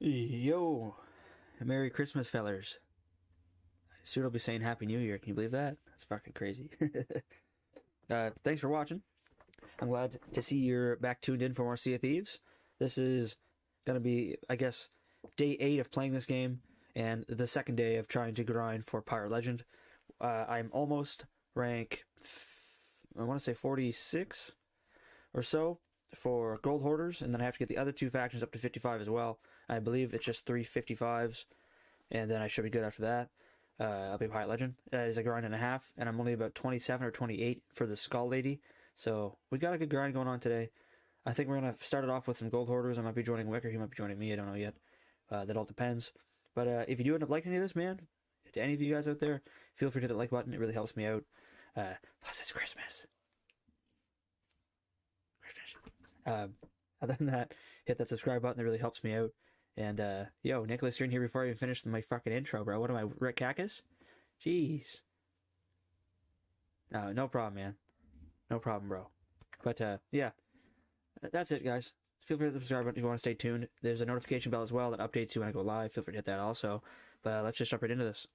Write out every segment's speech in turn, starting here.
Yo, Merry Christmas, fellers. Soon I'll be saying Happy New Year. Can you believe that? That's fucking crazy. uh, thanks for watching. I'm glad to see you're back tuned in for more Sea of Thieves. This is going to be, I guess, day eight of playing this game and the second day of trying to grind for Pirate Legend. Uh, I'm almost rank, I want to say 46 or so for gold hoarders, and then I have to get the other two factions up to 55 as well. I believe it's just three 55s, and then I should be good after that. Uh, I'll be a Pirate Legend. That is a grind and a half, and I'm only about 27 or 28 for the Skull Lady. So we got a good grind going on today. I think we're gonna start it off with some gold hoarders. I might be joining Wicker. He might be joining me. I don't know yet. Uh, that all depends. But uh, if you do end up liking any of this, man, to any of you guys out there, feel free to hit the like button. It really helps me out. Uh, plus, it's Christmas. Christmas. Um, other than that, hit that subscribe button. It really helps me out. And uh, yo, Nicholas, you're in here before I even finished my fucking intro, bro. What am I, Rick Cacus? Jeez. No, no problem, man. No problem, bro. But uh, yeah, that's it, guys. Feel free to subscribe if you want to stay tuned. There's a notification bell as well that updates you when I go live. Feel free to hit that also. But uh, let's just jump right into this.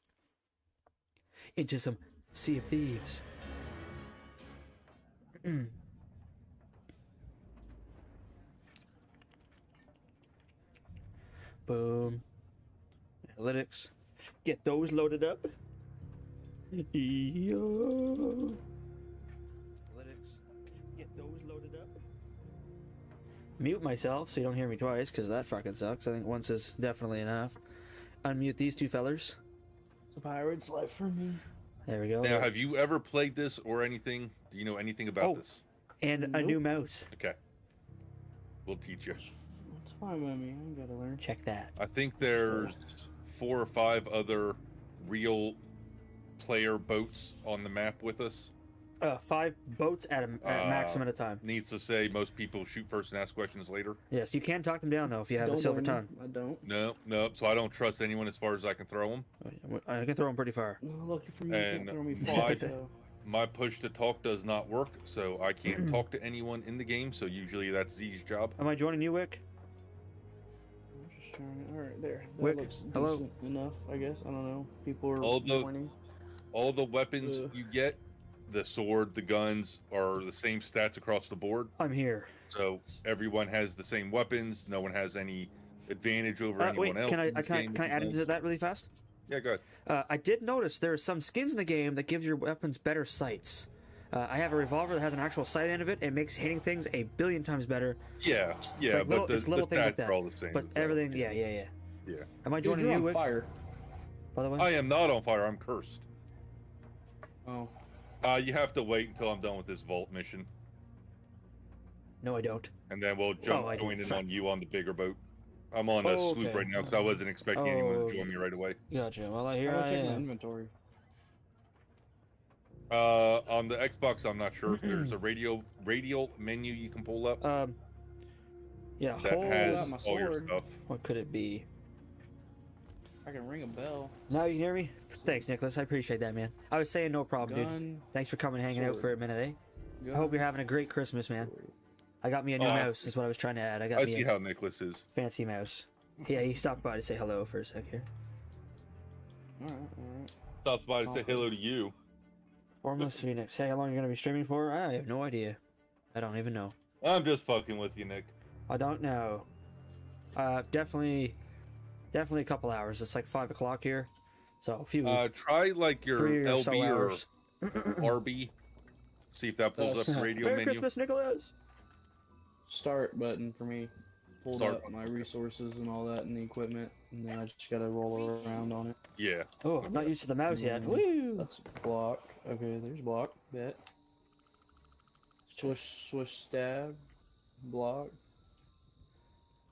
Into some Sea of Thieves. Boom. Analytics. Get those loaded up. Yo. Analytics. Get those loaded up. Mute myself so you don't hear me twice, because that fucking sucks. I think once is definitely enough. Unmute these two fellers. It's a pirate's life for me. There we go. Now, have you ever played this or anything? Do you know anything about Oh. this? and a new mouse. Okay. We'll teach you. It's fine by me. I gotta learn. Check that. I think there's four or five other real player boats on the map with us. Uh, five boats at a at Uh, maximum at a time. Needs to say most people shoot first and ask questions later. Yes, you can talk them down though if you have a Don't silver blame tongue. I don't. No, no. So I don't trust anyone as far as I can throw them. I can throw them pretty far. No, lucky for me, you And can't throw me far. My push to talk does not work, so I can't talk to anyone in the game. So usually that's Z's job. Am I joining you, Wick? I'm just trying. All right, there. That Wick, looks hello? decent enough, I guess. I don't know. People are All the- joining. All the weapons Ugh. you get, the sword, the guns, are the same stats across the board. I'm here. So everyone has the same weapons. No one has any advantage over Uh, anyone wait, else. can I, in I this can, I, can I add into that really fast? Yeah, go ahead. Uh, I did notice there are some skins in the game that gives your weapons better sights. Uh, I have a revolver that has an actual sight end of it. It makes hitting things a billion times better. Yeah, yeah, like little- but the, it's little the things like stats that. are all the same. But well. everything, yeah, yeah, yeah. Yeah. Am I Dude, joining you're you, on Wick? fire. By the way, I am not on fire. I'm cursed. Oh, Uh, you have to wait until I'm done with this vault mission, no, I don't. and then we'll jump Oh, join in on you on the bigger boat. I'm on a Oh, sloop okay. right now because I wasn't expecting anyone Oh. to join me right away. Gotcha. Well, I hear I'll I am. inventory. Uh, on the Xbox, I'm not sure if there's a radio radial menu you can pull up Um, yeah, that hold. has out my all your sword. stuff. What could it be? I can ring a bell. Now you hear me? Thanks, Nicholas. I appreciate that, man. I was saying no problem, dude. Thanks for coming and hanging out for a minute, eh? gun. I hope you're having a great Christmas, man. I got me a new I- mouse. Is what I was trying to add. I got I me see a how Nicholas is. fancy mouse. Yeah, he stopped by to say hello for a sec here. All right, all right. Stops by to say Oh. hello to you. Foremost Phoenix. Say how long are you're gonna be streaming for? I have no idea. I don't even know. I'm just fucking with you, Nick. I don't know. Uh, definitely, definitely a couple hours. It's like five o'clock here, so a few, Uh, try like your three or so LB or. RB. See if that pulls up the radio Merry menu. Christmas, Nicholas. Start button for me. Pulled Start up my resources and all that and the equipment, and then I just gotta roll around on it. Yeah. Oh, I'm not used to the mouse yet. Mm. Woo! That's block. Okay, there's block. Bet. Swish, swish, stab. Block.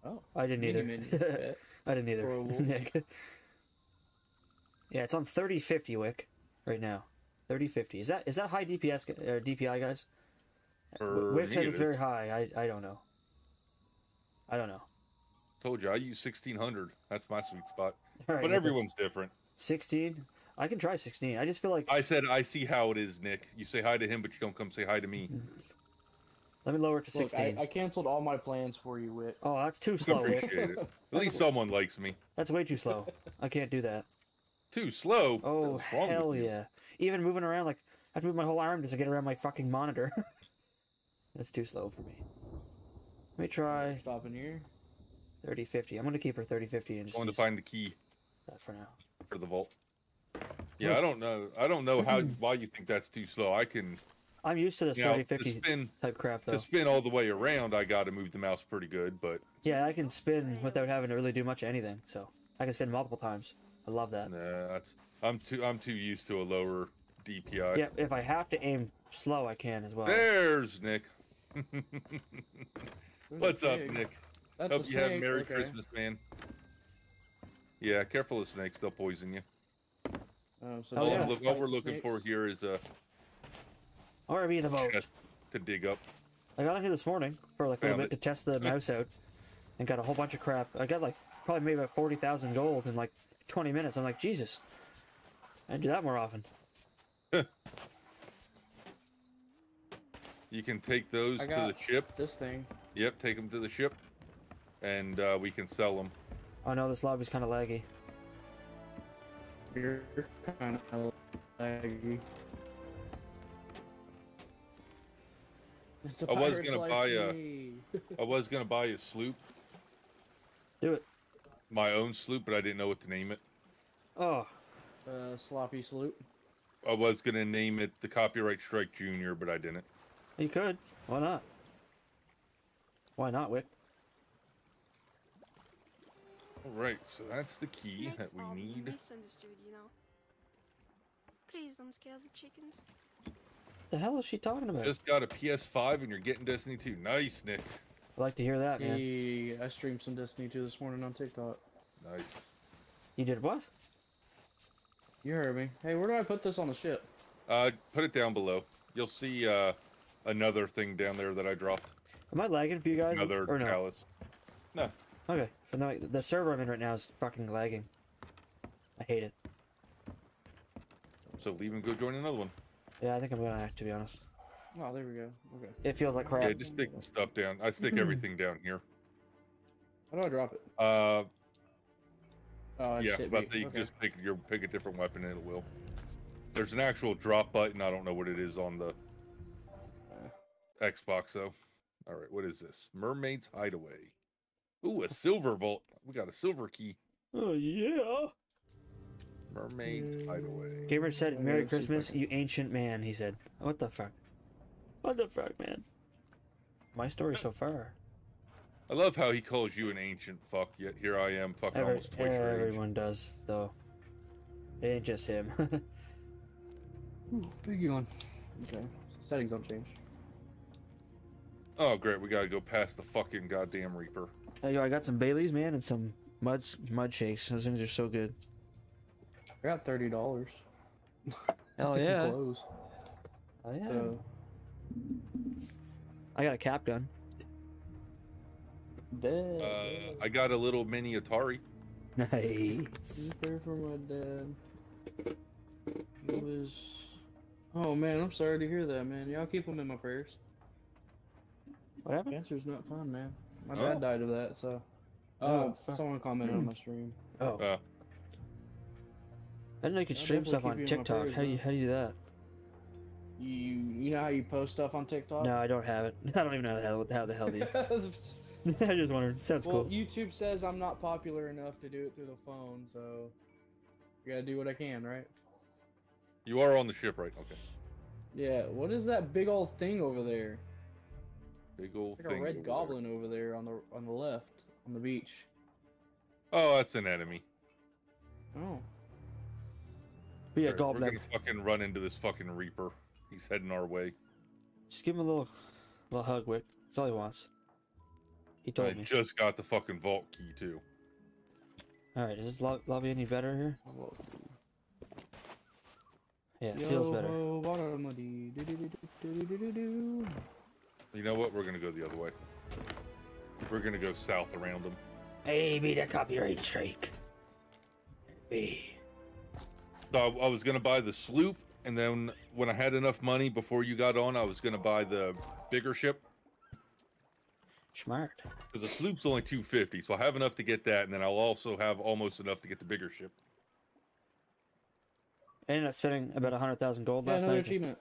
Oh, I didn't mini either. menu. I didn't either. Throwable. Yeah, it's on thirty fifty wick right now. Thirty fifty. Is that is that high DPS or DPI guys? For Wick says it's very high. I I don't know. I don't know. Told you I use 1600. That's my sweet spot. All right, but Nicholas. everyone's different. sixteen. I can try sixteen. I just feel like I said I see how it is, Nick. You say hi to him, but you don't come say hi to me. Mm-hmm. Let me lower it to Look, 16. I canceled all my plans for you, Wit. Oh, that's too slow. Wick. Appreciate it. At least someone likes me. That's way too slow. I can't do that. Too slow. Oh wrong hell with you? yeah! Even moving around, like I have to move my whole arm just to get around my fucking monitor. That's too slow for me. Let me try Stopping here. 30 50. I'm gonna keep her 30 50 and just Going to find the key that for now. for the vault. Yeah, I don't know. I don't know how why you think that's too slow. I can I'm used to this you know, 30 to 50 spin type crap though. to spin all the way around. I got to move the mouse pretty good, but Yeah, I can spin without having to really do much of anything. So I can spin multiple times. I love that. nah, that's I'm too I'm too used to a lower DPI. Yeah, if I have to aim slow, I can as well. There's Nick. There's What's up. Nick? That's Hope a you have a Merry okay. Christmas, man. Yeah, careful of snakes; they'll poison you. Oh, so all yeah. Look- all we're the looking for here is a Or be in a boat. to dig up. I got in here this morning for like a little bit it. to test the mouse out, and got a whole bunch of crap. I got like probably maybe about forty thousand gold in like twenty minutes. I'm like Jesus, I do that more often. You can take those I to got- the ship. This thing. Yep, take them to the ship, and uh, we can sell them. Oh no, this lobby's kind of laggy. You're kind of laggy. It's a I was gonna life buy to a- me. I was gonna buy a sloop, Do it. my own sloop, but I didn't know what to name it. Oh, uh, sloppy sloop. I was gonna name it the Copyright Strike Junior, but I didn't. you could. Why not? Why not, Wick? All right, so that's the key Snakes that we need. misunderstood, you know. Please don't scare the chickens. The hell is she talking about? Just got a PS5 and you're getting Destiny 2. Nice, Nick. I like to hear that, man. Hey, I streamed some Destiny 2 this morning on TikTok. Nice. You did what? You heard me. Hey, where do I put this on the ship? Uh, put it down below. You'll see uh, another thing down there that I dropped. Am I lagging for you guys? Another or no? chalice. No. Okay. For now, the server I'm in right now is fucking lagging. I hate it. So leave and go join another one. Yeah, I think I'm gonna, to be honest. Oh, there we go. Okay. It feels like crap. Yeah, just stick the stuff down. I stick everything down here. How do I drop it? Uh, Oh, yeah, but you Okay. just pick your pick a different weapon and it will. There's an actual drop button. I don't know what it is on the Xbox though. All right, what is this? Mermaid's Hideaway. Ooh, a silver vault. We got a silver key. Oh yeah. Mermaid's Hideaway. Gamer said, "Merry let's see if I Christmas, can- you ancient man." He said, "What the fuck? What the fuck, man?" My story so far. I love how he calls you an ancient fuck, yet here I am, fucking Every, almost twice your age. everyone does, though. It ain't just him. Ooh, big yawn. Okay. Settings don't change. Oh, great, we gotta go past the fucking goddamn Reaper. hey, yo, I got some Baileys, man, and some mud mud shakes. Those things are so good. I got thirty dollars. Hell yeah! Clothes. Oh yeah! So, I got a cap gun. dad. Uh, I got a little mini Atari. Nice. Prayer for my dad. He was. Oh man, I'm sorry to hear that, man. Y'all keep him in my prayers. What happened? Cancer's not fun, man. My Oh. dad died of that, so. Oh, Oh, someone commented on my stream. Oh, Uh, I didn't know you could stream stuff on you in my TikTok. prayers, How do you how do you do that? You you know how you post stuff on TikTok? No, I don't have it. I don't even know how, how the hell these. I just wondered. Sounds well, cool. YouTube says I'm not popular enough to do it through the phone, so I gotta do what I can, right? you are on the ship, right? Okay. Yeah. What is that big old thing over there? Big old Like thing. a red over goblin over there on the on the left on the beach. Oh, that's an enemy. Oh. But yeah, Alright, Goblin. We're gonna fucking run into this fucking Reaper. He's heading our way. Just give him a little, little hug, Wick. That's all he wants. He told I me. just got the fucking vault key too. All right, is this lo- lobby any better here? Yeah, it feels better. You know what? We're gonna go the other way. We're gonna go south around them. Hey, be the copyright strike. Be. So I, I was gonna buy the sloop, and then when I had enough money before you got on, I was gonna buy the bigger ship. Smart. Because the sloop's only 250, so I have enough to get that, and then I'll also have almost enough to get the bigger ship. I ended up spending about a hundred thousand gold Yeah, last night. achievement.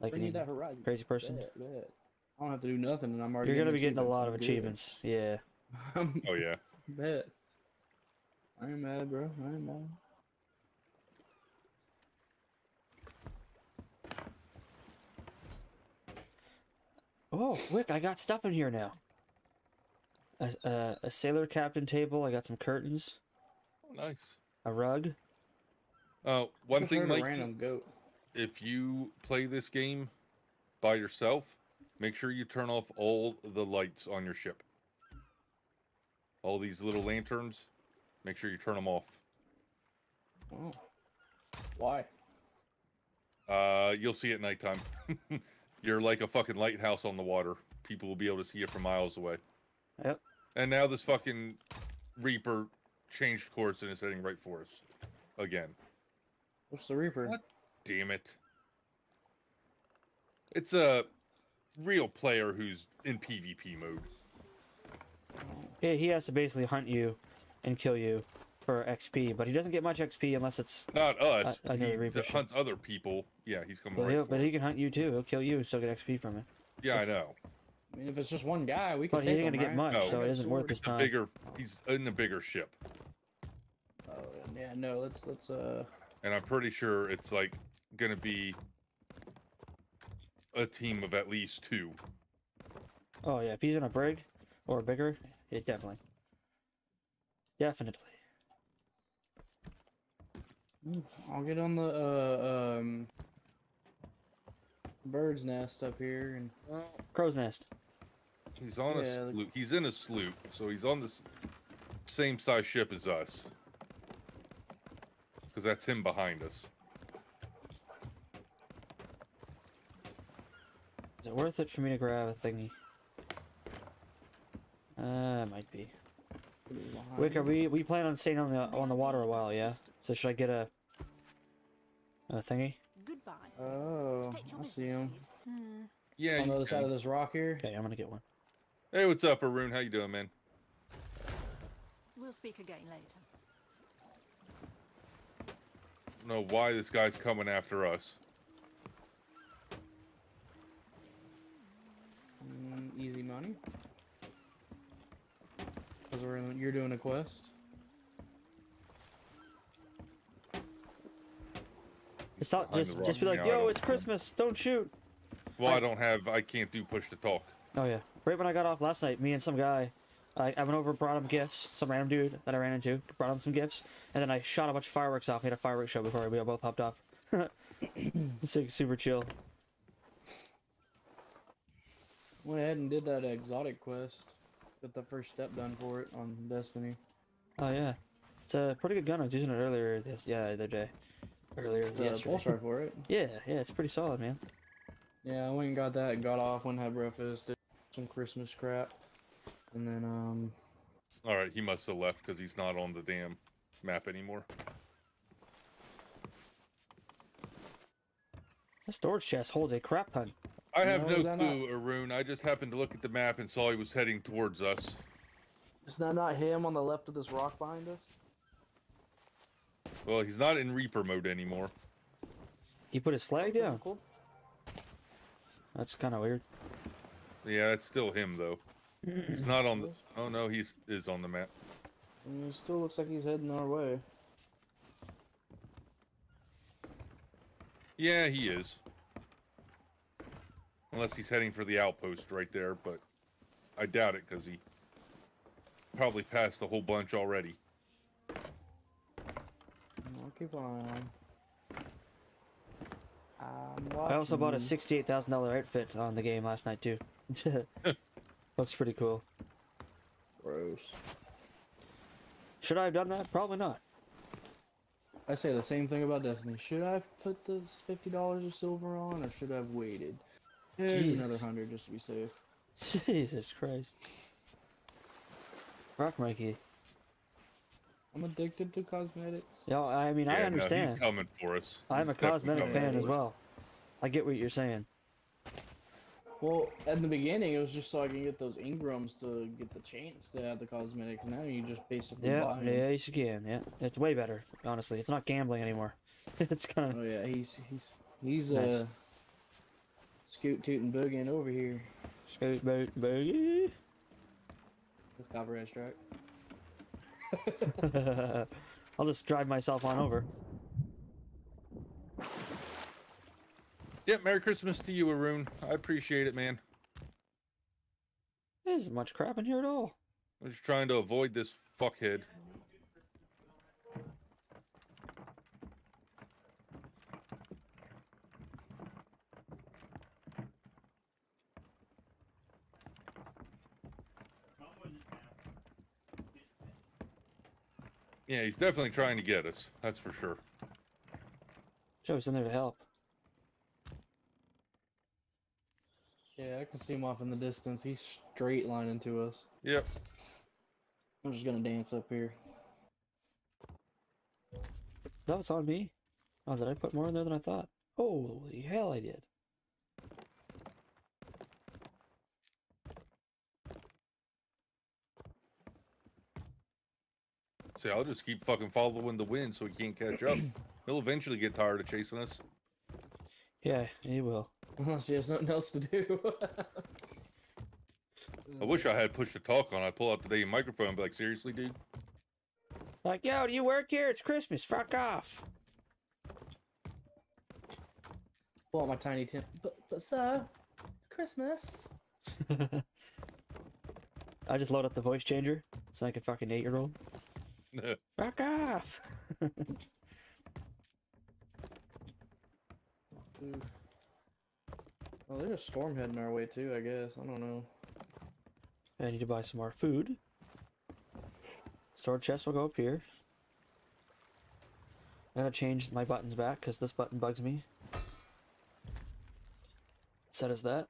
Like Bring an you that horizon. crazy person. Bet, bet. I don't have to do nothing, and I'm already. You're gonna be getting a lot of good. achievements. Yeah. Oh yeah. bet. I ain't mad, bro. I ain't mad. Oh, look, I got stuff in here now. A, a, a sailor captain table. I got some curtains, Oh, nice. a rug. Uh, one Just thing, heard a Mike, random goat. if you play this game by yourself, make sure you turn off all the lights on your ship. All these little lanterns, make sure you turn them off. Oh. Why? Uh, you'll see at nighttime. You're like a fucking lighthouse on the water. People will be able to see you from miles away. Yep. And now this fucking Reaper changed course and is heading right for us again. What's the Reaper? What? Damn it. It's a real player who's in PvP mode. Yeah, he has to basically hunt you and kill you for XP, but he doesn't get much XP unless it's. Not us. I know he the Reaper d- ship. hunts other people. Yeah, he's coming But, right he'll, for but us. he can hunt you too. He'll kill you and still get XP from it. Yeah, I know. I mean, if it's just one guy, we can But he ain't him, gonna get much, No. so it isn't worth his The time. bigger, he's in a bigger ship, Oh, yeah, no, let's let's uh. and I'm pretty sure it's like gonna be a team of at least two. Oh yeah, if he's in a brig or bigger, it definitely, definitely. I'll get on the uh um bird's nest up here and Crow's nest. He's on Yeah, a like- sloop. He's in a sloop, so he's on the same size ship as us. Because that's him behind us. Is it worth it for me to grab a thingy? Uh, might be. Wick, are we we plan on staying on the on the water a while? Yeah. So should I get a a thingy? Goodbye. Oh, State your I see business, him. Hmm. Yeah. on the other side of this rock here. Okay, I'm gonna get one. Hey, what's up, Arun? How you doing, man? We'll speak again later. I don't know why this guy's coming after us. Mm, easy money. Cause we're in, you're doing a quest. Just talk, behind just just be like, yo, it's Christmas. Don't shoot. Well, I I- don't have. I can't do push to talk. Oh yeah. Right when I got off last night, me and some guy, I, I went over, brought him gifts. Some random dude that I ran into brought him some gifts, and then I shot a bunch of fireworks off. We had a fireworks show before we all both hopped off. super, super chill. Went ahead and did that exotic quest. Got the first step done for it on Destiny. Oh yeah, it's a pretty good gun. I was using it earlier. This, yeah, the other day. Earlier The yesterday. pulse rifle, right? Yeah, yeah, it's pretty solid, man. Yeah, I went and got that and got off, went and had breakfast, did some Christmas crap. And then, um, All right, he must have left because he's not on the damn map anymore. The storage chest holds a crap ton. I have No, no is not- clue, Arun. I just happened to look at the map and saw he was heading towards us. is that not him on the left of this rock behind us? Well, he's not in Reaper mode anymore. He put his flag down. Cool. That's kind of weird. Yeah, it's still him though. He's not on the. Oh no, he's is on the map. I mean, it still looks like he's heading our way. Yeah, he is. Unless he's heading for the outpost right there, but I doubt it because he probably passed a whole bunch already. I'll keep on. I'm also bought a sixty-eight thousand dollar outfit on the game last night too. Looks pretty cool. Gross. Should I have done that? Probably not. I say the same thing about Destiny. Should I have put this fifty dollars of silver on, or should I have waited? Here's Jesus. another hundred just to be safe. Jesus Christ. Rock Mikey. I'm addicted to cosmetics. Yeah, I mean, I Yeah, no, understand. he's coming for us. I'm a He's definitely cosmetic fan as well. I get what you're saying. Well, at the beginning, it was just so I can get those engrams to get the chance to have the cosmetics. Now you just basically Yeah, buy 'em. yeah, yes, you can. Yeah, it's way better. Honestly, it's not gambling anymore. it's kind of Oh yeah, he's he's he's Nice. uh scoot tooting boogieing over here. scoot boot boogie. That's copyright strike. I'll just drive myself on over. Yeah, Merry Christmas to you, Arun. I appreciate it, man. There isn't much crap in here at all. I'm just trying to avoid this fuckhead. Yeah, he's definitely trying to get us. That's for sure. Joe's in there to help. Yeah, I can see him off in the distance. He's straight lining to us. Yep. I'm just gonna dance up here. That was on me. Oh, did I put more in there than I thought? Holy hell, I did. See, I'll just keep fucking following the wind so he can't catch up. He'll eventually get tired of chasing us. Yeah, he will. Unless he has nothing else to do. I wish I had push to talk on. I'd pull out the damn microphone and be like, seriously, dude? Like, yo, do you work here? It's Christmas. Fuck off. Pull out my tiny tin. But, but sir, it's Christmas. I just load up the voice changer. It's like a fucking eight year old. Fuck off. Oh, there's a storm heading our way too. I guess I don't know. I need to buy some more food. Storage chest will go up here. I gotta change my buttons back because this button bugs me. Set as that.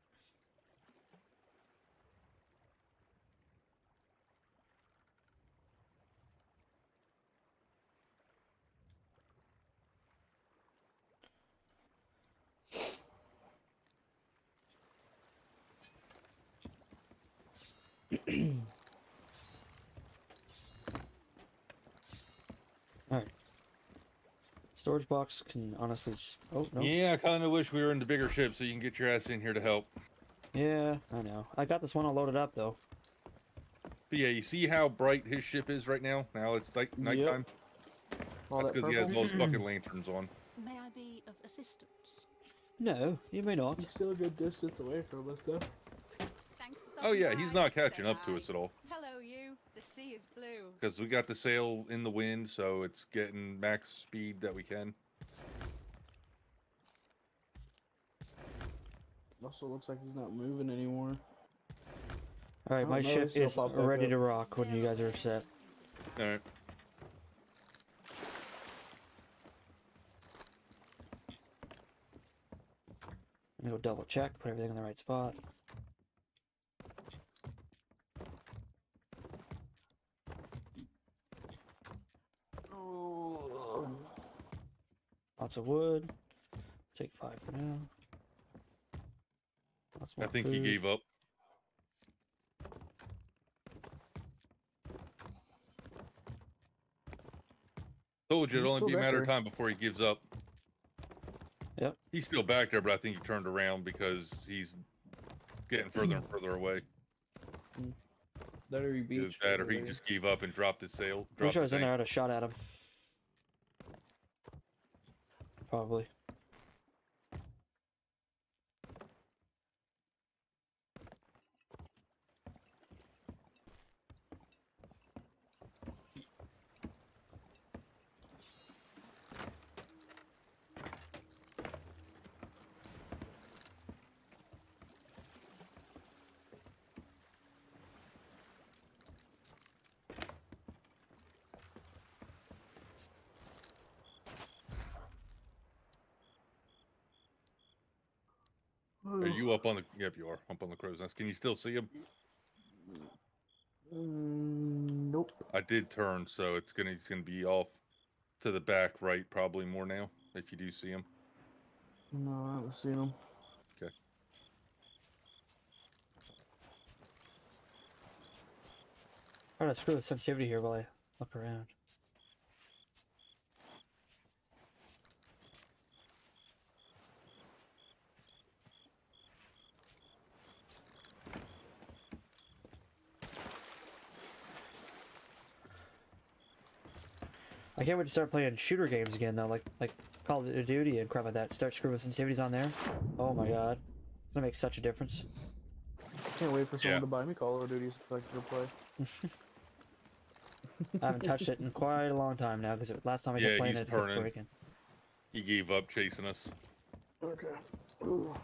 Alright. Storage box can honestly just. Oh, no. Yeah, I kind of wish we were in the bigger ship so you can get your ass in here to help. Yeah, I know. I got this one all loaded up though. But yeah, you see how bright his ship is right now? Now it's like nighttime. All That's that because he has purple? those fucking lanterns on. May I be of assistance? No, you may not. He's still a good distance away from us though. Thanks Oh yeah, he's not catching up to us at all. Hello, you. The sea is blue. Because we got the sail in the wind, so it's getting max speed that we can. Also looks like he's not moving anymore. Alright, my no, ship is ready up. to rock when you guys are set. Alright. I'm gonna go double check, put everything in the right spot. Of wood. Take five for now. Lots I more think he gave up. Told you it'll He's only be a back matter of time before he gives up. Yep. He's still back there, but I think he turned around because he's getting further and further away. That or he beat Either that, or he just gave up and dropped his sail. Pretty Dropped sure I was in there. anchor. I'd have shot at him. Probably. Are you up on the? Yep, you are up on the crow's nest. Can you still see him? Mm, nope. I did turn, so it's gonna it's gonna be off to the back right, probably more now. If you do see him. No, I don't see him. Okay. I'm gonna screw with sensitivity here while I look around. I can't wait to start playing shooter games again though, like like Call of Duty and crap like that. Start screwing with sensitivities on there. Oh my god, it's gonna make such a difference. I can't wait for someone Yeah. to buy me Call of Duty so I can go play. I haven't touched it in quite a long time now because last time I Yeah, kept playing he's it, it kept breaking. He gave up chasing us. Okay. Ooh.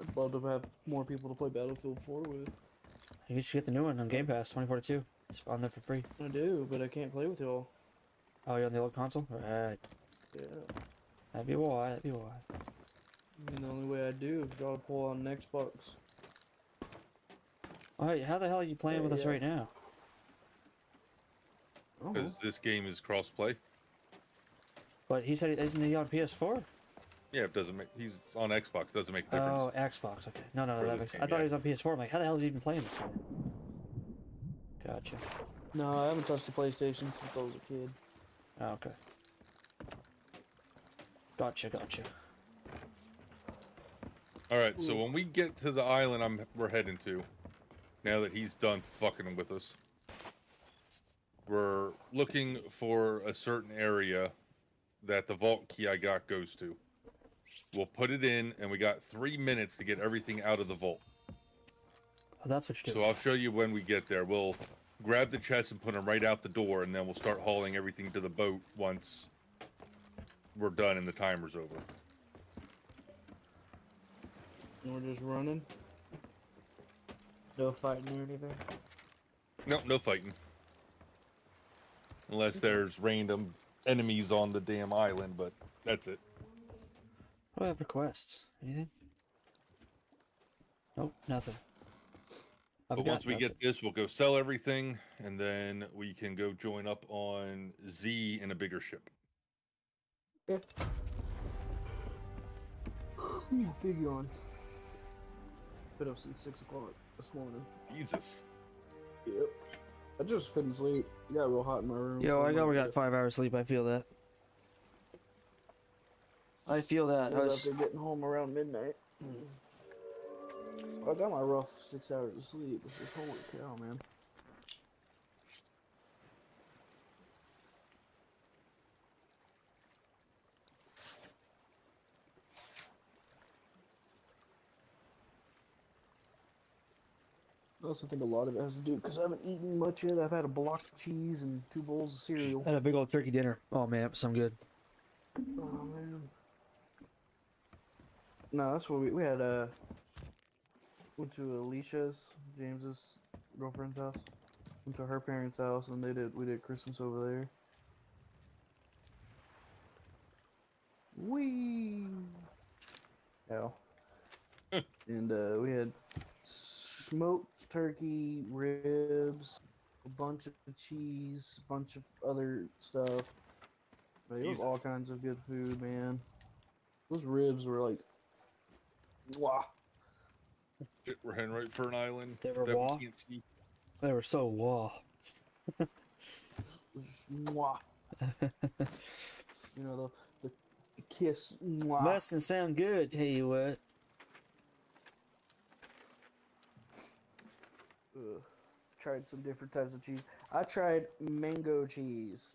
I'd love to have more people to play Battlefield 4 with. You should get the new one on Game Pass, 2042. It's on there for free. I do, but I can't play with y'all. Oh, you're on the old console? Right. Yeah. That'd be why. That'd be why. I mean, the only way I do is y'all pull on an Xbox. Oh, Alright, how the hell are you playing Yeah, with us right now? Oh, Because this game is cross-play. But he said, isn't he on PS4? Yeah, it doesn't make. He's on Xbox. Doesn't make a difference. Oh, Xbox. Okay. No, no, no. That makes, game, I thought he was on PS4. I'm like, how the hell is he even playing this? For? Gotcha. no, I haven't touched a PlayStation since I was a kid. Oh, okay. Gotcha, gotcha. All right. So when we get to the island, I'm we're heading to. Now that he's done fucking with us, we're looking for a certain area that the vault key I got goes to. We'll put it in, and we got three minutes to get everything out of the vault. Oh, that's what you do. So I'll show you when we get there. We'll grab the chest and put them right out the door, and then we'll start hauling everything to the boat once we're done and the timer's over. And we're just running. No fighting or anything. Nope, no fighting. Unless there's random enemies on the damn island, but that's it. What do I have requests? Anything? Nope, nothing. I've But once we nothing. get this, we'll go sell everything, and then we can go join up on Z in a bigger ship. Yeah. Big yawn. Been up since 6 o'clock this morning. Jesus. Yep. I just couldn't sleep. It got real hot in my room. Yo, so I I'm got we got five hours sleep. I feel that. I feel that. I I was was, after getting home around midnight. I got my rough six hours of sleep. It's just holy cow, man. I also think a lot of it has to do because I haven't eaten much yet. I've had a block of cheese and two bowls of cereal. I had a big old turkey dinner. Oh man, some good. Oh man. No, that's what we we had. Uh, went to Alicia's, James's girlfriend's house. Went to her parents' house, and they did we did Christmas over there. Wee. Yeah. and uh, we had smoked turkey, ribs, a bunch of cheese, a bunch of other stuff. Like, it was all kinds of good food, man. Those ribs were like, wow. Shit, we're heading right for an island They were that raw? we can't see. They were so wow. Mwah. you know the the, the kiss. Mwah. Mustn't sound good, tell you what. Ugh. Tried some different types of cheese. I tried mango cheese.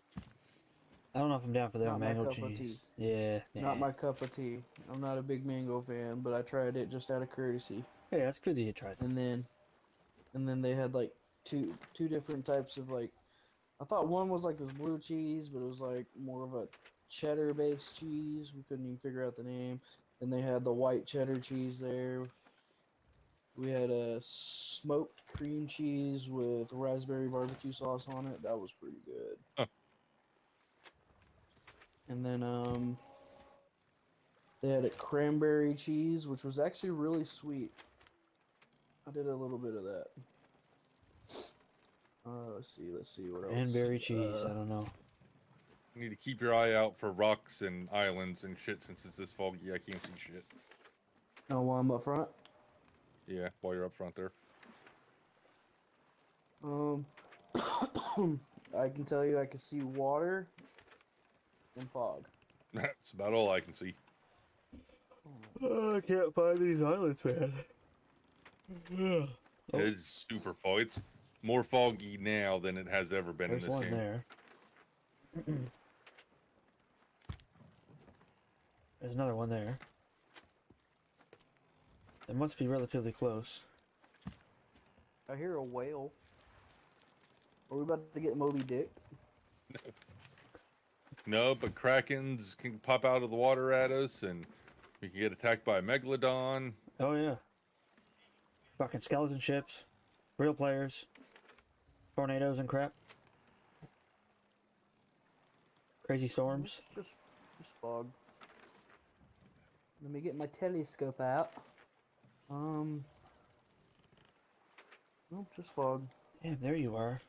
I don't know if I'm down for that Not mango cheese. tea. Yeah, Not my cup of tea. I'm not a big mango fan, but I tried it just out of courtesy. Hey, that's good that you tried. And then, and then they had like two two different types of like. I thought one was like this blue cheese, but it was like more of a cheddar based cheese. We couldn't even figure out the name. Then they had the white cheddar cheese there. We had a smoked cream cheese with raspberry barbecue sauce on it. That was pretty good. Huh. And then um they had a cranberry cheese, which was actually really sweet. I did a little bit of that. Uh, let's see, let's see what else. And berry cheese. Uh, I don't know. You need to keep your eye out for rocks and islands and shit since it's this foggy. I can't see shit. Oh, while I'm up front. Yeah, while you're up front there. Um, I can tell you, I can see water and fog. That's about all I can see. Oh, I can't find these islands, man. Oh. It's super fog. It's more foggy now than it has ever been There's in this one game. there. There's another one there. It must be relatively close. I hear a whale. Are we about to get Moby Dick? No, but krakens can pop out of the water at us, and we can get attacked by a megalodon. Oh yeah. Fucking skeleton ships, real players, tornadoes and crap. Crazy storms. Just, just fog. Let me get my telescope out. Um. Nope, just fog. Damn, there you are.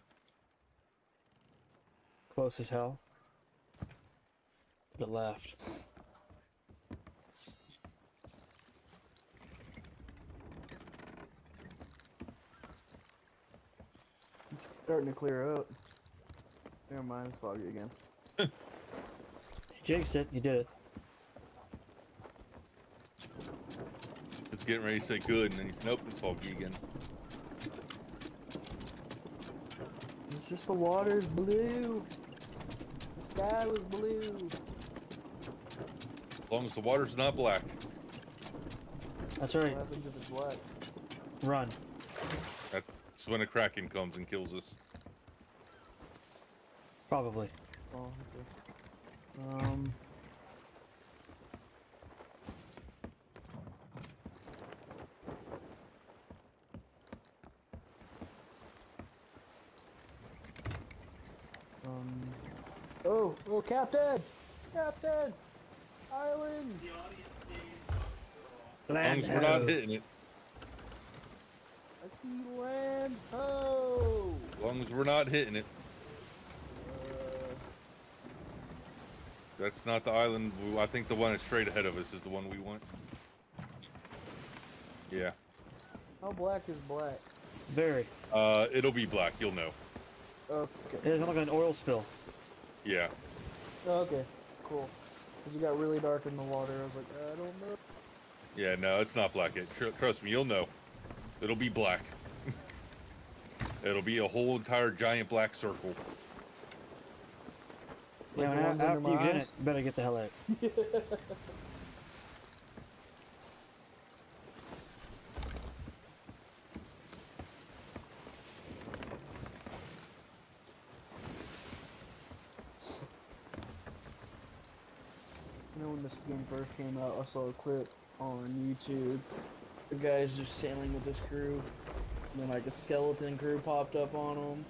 Close as hell. To the left. It's starting to clear up. Never mind, it's foggy again. You jinxed it. You did it. It's getting ready to say good, and then he's nope, it's foggy again. It's just the water's blue. The sky was blue. As long as the water's not black. That's What right. happens if it's black? Run. That's when a kraken comes and kills us. Probably. Oh, okay. Um. Um. Oh, oh, Captain! Captain! Island! As long as we're not hitting it. I see land! Oh! As long as we're not hitting it. Uh, That's not the island. I think the one that's straight ahead of us is the one we want. Yeah. how black is black? Very. Uh, it'll be black. You'll know. Okay. It like an oil spill. Yeah. Okay, cool. Because it got really dark in the water. I was like, I don't know. Yeah, no, it's not black yet. Tr- trust me, you'll know. It'll be black. It'll be a whole entire giant black circle. Yeah, the when ones a- under after you get it, better get the hell out. You know, when this game first came out, I saw a clip on YouTube. The guy's just sailing with his crew. And then, like, a skeleton crew popped up on him.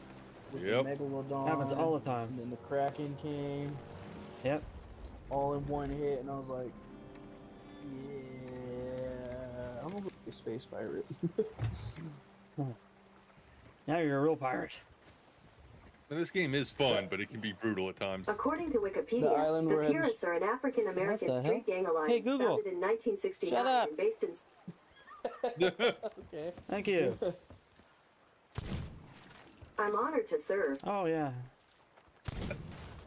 With Yep. the Megalodon. Happens all the time. And then the Kraken came. Yep. All in one hit, and I was like, yeah. I'm gonna be a space pirate. Now you're a real pirate. And this game is fun, but it can be brutal at times. According to Wikipedia, The the, island where it Pirates are an African American What the street gang alliance Hey, Google. founded in 1969 Shut up. and based in. okay. Thank you. I'm honored to serve. Oh yeah.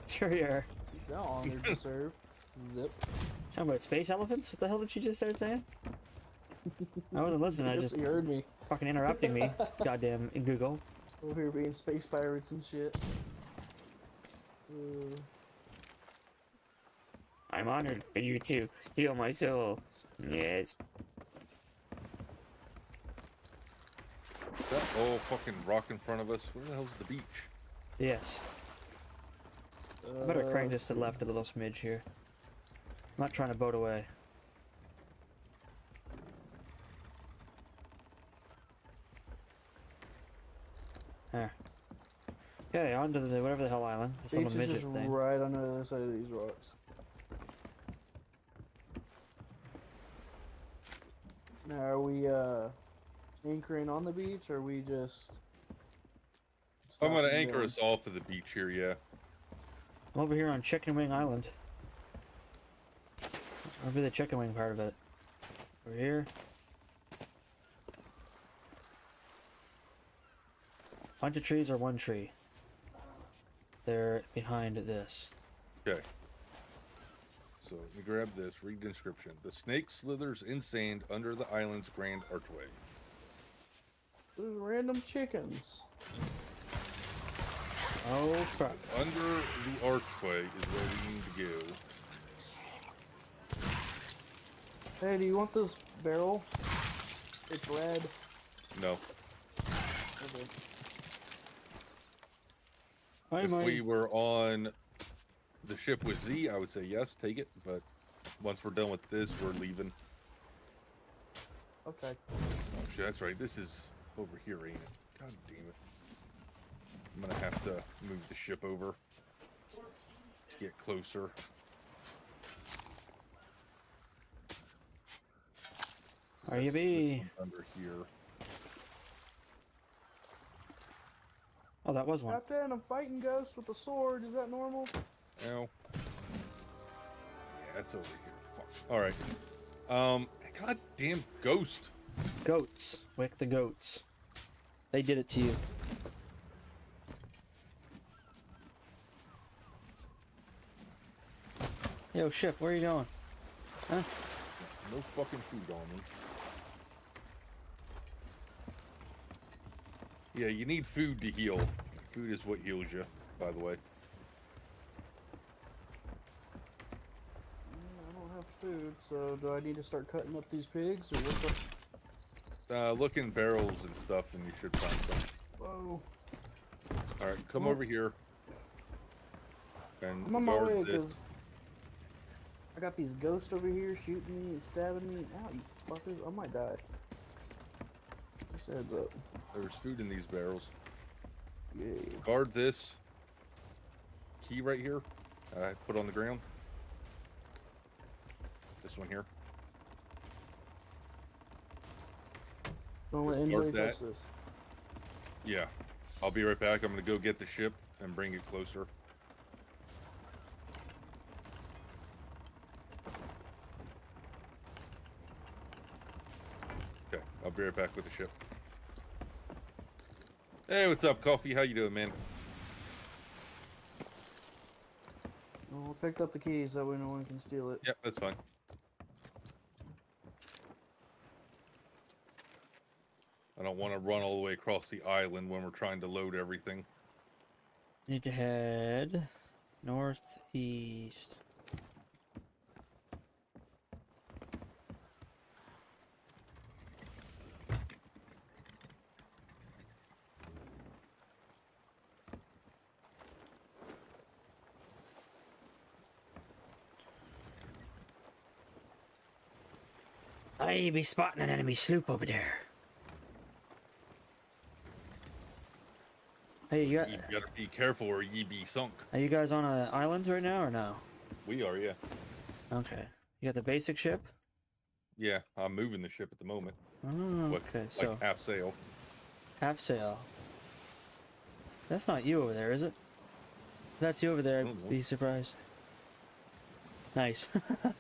Sure you are. He's now honored to serve. Zip. Talking about space elephants? What the hell did she just start saying? I wasn't listening. I just you heard me. fucking interrupting me. Goddamn in Google. Over here being space pirates and shit. Uh, I'm honored for you to steal my soul. Yes. That whole fucking rock in front of us. Where the hell's the beach? Yes. I better crank uh, this to the left a little smidge here. I'm not trying to boat away. There. Okay, on to the whatever the hell island. The Beach little is just thing. right on the other side of these rocks. Now, are we uh anchoring on the beach, or are we just? I'm gonna anchor down? us all of the beach here. Yeah. I'm over here on Chicken Wing Island. I'll be the chicken wing part of it. Over here. Bunch of trees or one tree? They're behind this. Okay. So let me grab this. Read the inscription. The snake slithers in sand under the island's grand archway. There's random chickens. Oh fuck. Under the archway is where we need to go. Hey, do you want this barrel? It's red. No. Okay. Why if am we were on the ship with Z, I would say yes, take it. But once we're done with this, we're leaving. Okay. Oh shit, that's right. This is over here, ain't it? God damn it. I'm gonna have to move the ship over to get closer. Are you This- this be? under here? Oh, that was one. Captain, I'm fighting ghosts with a sword. Is that normal? Ow. Yeah, it's over here. Fuck. All right. Um. Goddamn ghost. Goats. Wick the goats. They did it to you. Yo, ship, where are you going? Huh? No fucking food on me. Yeah, you need food to heal. Food is what heals you, by the way. I don't have food, so do I need to start cutting up these pigs or what the? Uh, look in barrels and stuff, and you should find some. Whoa! All right, come Well- over here. And I'm on my way because I got these ghosts over here shooting me and stabbing me. Ow, you fuckers! I might die. Just heads up. There's food in these barrels. Yeah. Guard this key right here. I put on the ground. This one here. Don't let anybody touch this. Yeah. I'll be right back. I'm gonna go get the ship and bring it closer. Okay, I'll be right back with the ship. Hey, what's up, Coffee? How you doing, man? Well, I picked up the keys that way no one can steal it. Yep, that's fine. Don't want to run all the way across the island when we're trying to load everything. Need to head northeast. I be spotting an enemy sloop over there. Hey, you got, You gotta be careful or ye be sunk. are you guys on an island right now or no? We are, yeah. Okay. You got the basic ship? Yeah, I'm moving the ship at the moment. Oh, What, okay. So Like half sail. half sail. That's not you over there, is it? If that's you over there, I'd mm-hmm. be surprised. Nice.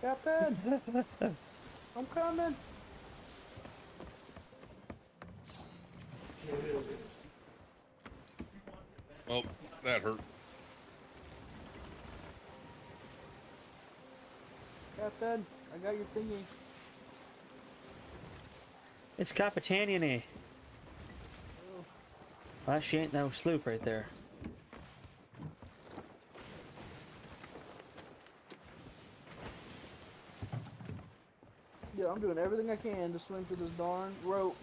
Captain! I'm coming! Oh, that hurt. Captain, I got your thingy. it's Capitanian. Well, she ain't no sloop right there. Yeah, I'm doing everything I can to swim through this darn rope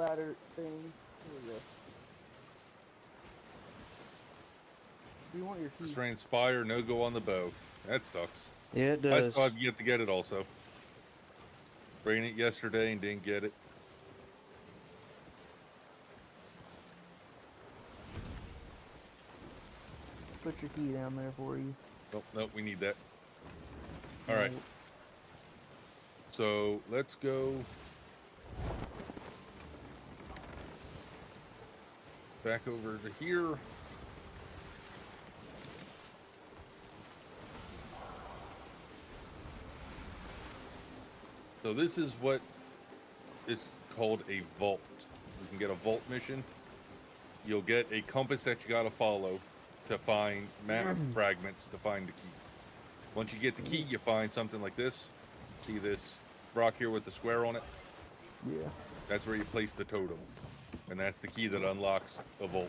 ladder thing. Here we go. Do you want your key? Restrain spire, no go on the bow. That sucks. Yeah, it does. I does. still have yet to get it also. Ran it yesterday and didn't get it. Put your key down there for you. Nope, nope, we need that. Alright, so let's go back over to here. So this is what is called a vault. You can get a vault mission. you'll get a compass that you got to follow to find map mm. fragments to find the key. Once you get the key, you find something like this. See this rock here with the square on it? Yeah. That's where you place the totem. And that's the key that unlocks a vault.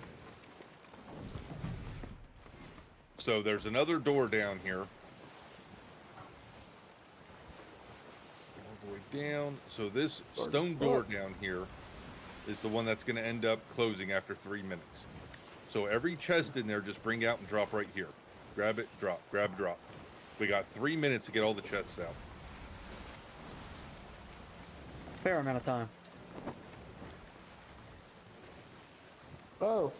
So there's another door down here. All the way down. So this stone door down here is the one that's going to end up closing after three minutes. So every chest in there, just bring out and drop right here. Grab it, drop, grab, drop. We got three minutes to get all the chests out. Fair amount of time. Oh.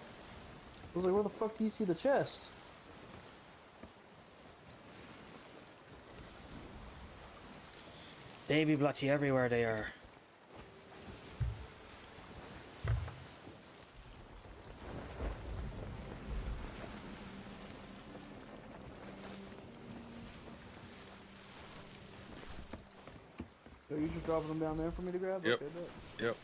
I was like, where the fuck do you see the chest? Baby be bloody everywhere they are. Are you just dropping them down there for me to grab? Yep. Okay. Yep.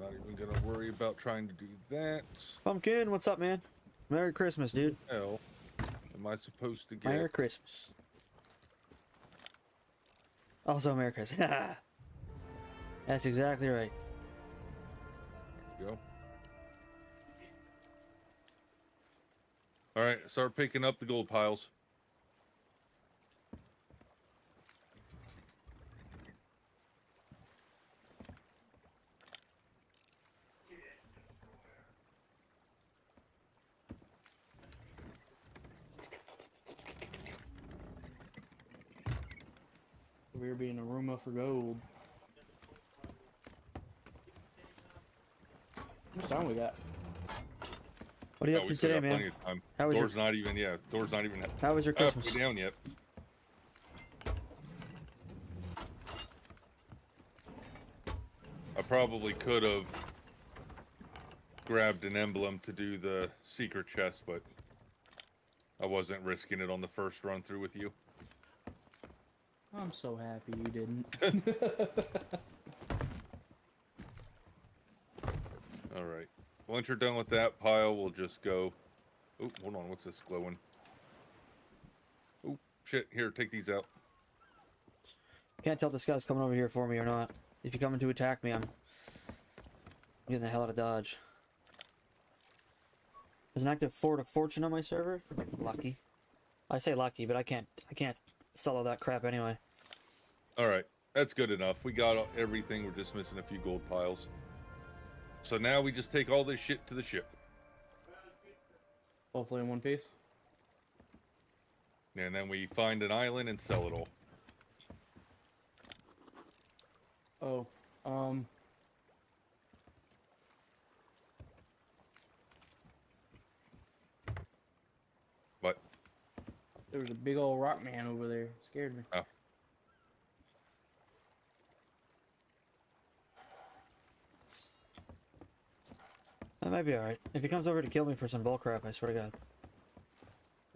Not even gonna worry about trying to do that. Pumpkin, what's up, man? Merry Christmas, dude. Hell, am I supposed to get? Merry Christmas. Also, Merry Christmas. That's exactly right. Go. All right, start picking up the gold piles. Over here being a Roomba for gold. How much time we got? What are you Oh, up to today, man? How was your- door's not even yeah. Door's not even How was your halfway Christmas? down yet. I probably could have grabbed an emblem to do the secret chest, but I wasn't risking it on the first run through with you. I'm so happy you didn't. All right. Once you're done with that pile, we'll just go. Oh, hold on. What's this glowing? Oh, shit. Here, take these out. Can't tell if this guy's coming over here for me or not. If you're coming to attack me, I'm getting the hell out of Dodge. There's an active Fort of Fortune on my server. Lucky. I say lucky, but I can't. I can't solo that crap anyway. All right. That's good enough. We got everything. We're just missing a few gold piles. So now we just take all this shit to the ship. Hopefully in one piece. And then we find an island and sell it all. Oh, um. But There was a big old rock man over there. Scared me. Oh. That might be alright. If he comes over to kill me for some bull crap, I swear to God.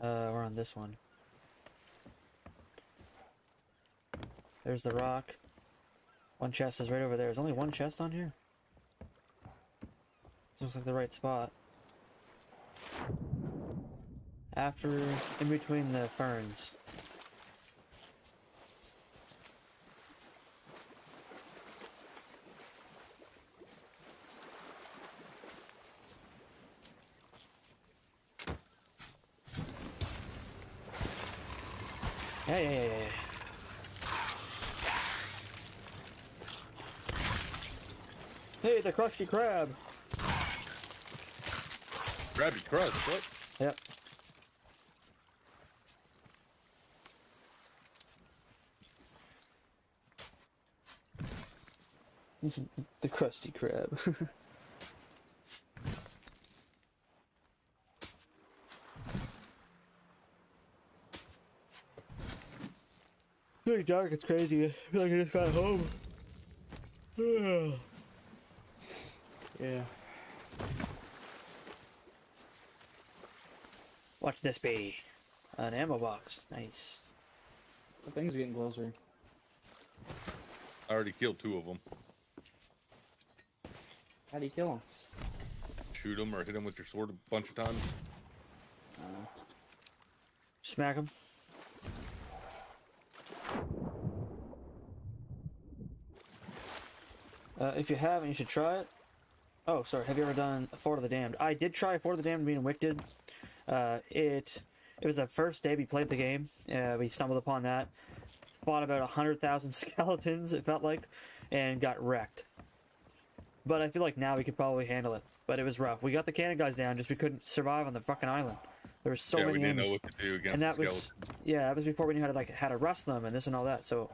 Uh, we're on this one. There's the rock. One chest is right over there. There's only one chest on here? This looks like the right spot. After, in between the ferns. Yeah, yeah, yeah, yeah. Hey, the crusty crab. Krabby Crust, what? Yep. The crusty crab. It's really dark, it's crazy. I feel like I just got home. Yeah. Watch this be an ammo box. Nice. The thing's getting closer. I already killed two of them. How do you kill him? Shoot them or hit them with your sword a bunch of times. Smack him. Uh, if you haven't, you should try it. Oh, sorry. Have you ever done Fort of the Damned? I did try Fort of the Damned being Wicked. Uh, it it was the first day we played the game. Uh, we stumbled upon that. Fought about a hundred thousand skeletons. It felt like, and got wrecked. But I feel like now we could probably handle it. But it was rough. We got the cannon guys down, just we couldn't survive on the fucking island. There were so yeah, many we didn't know enemies. what to do against and that the was yeah that was before we knew how to like how to rust them and this and all that. So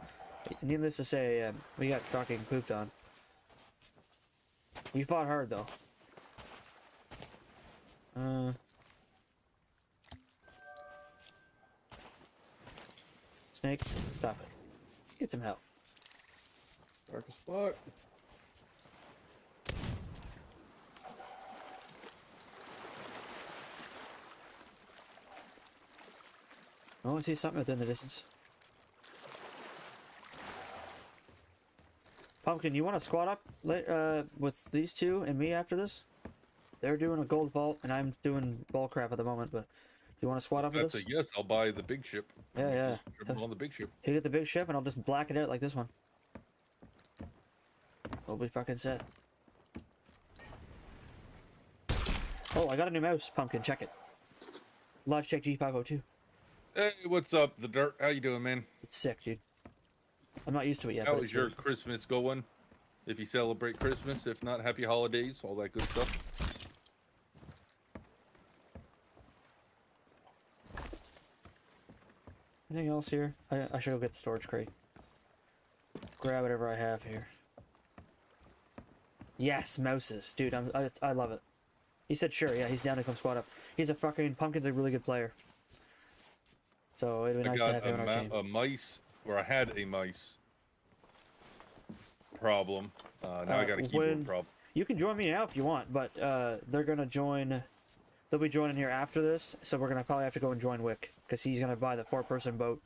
needless to say um, we got fucking pooped on. We fought hard though. Uh. Snake stop it. Get some help. Dark as fuck. oh i see something within the distance pumpkin you want to squat up uh, with these two and me after this they're doing a gold vault and i'm doing ball crap at the moment but do you want to squat up with us yes. I'll buy the big ship. Yeah, yeah. Just on the big ship. You get the big ship and I'll just black it out like this one. We'll be fucking set. Oh, I got a new mouse, Pumpkin. Check it. Logitech G502. Hey, what's up, the dirt? How you doing, man? It's sick, dude. I'm not used to it yet. How it's your good. Christmas going? If you celebrate Christmas, if not, happy holidays, all that good stuff. Anything else here? I, I should go get the storage crate. Grab whatever I have here. Yes, mouses, dude. I'm, I I love it. He said sure. Yeah, he's down to come squat up. He's a fucking pumpkin's a really good player. So it'd be I nice to have a, him on our team. a mice, or I had a mice problem. Uh, now I Uh, got a keyboard when- problem. You can join me now if you want, but uh, they're gonna join. They'll be joining here after this, so we're gonna probably have to go and join Wick because he's gonna buy the four-person boat.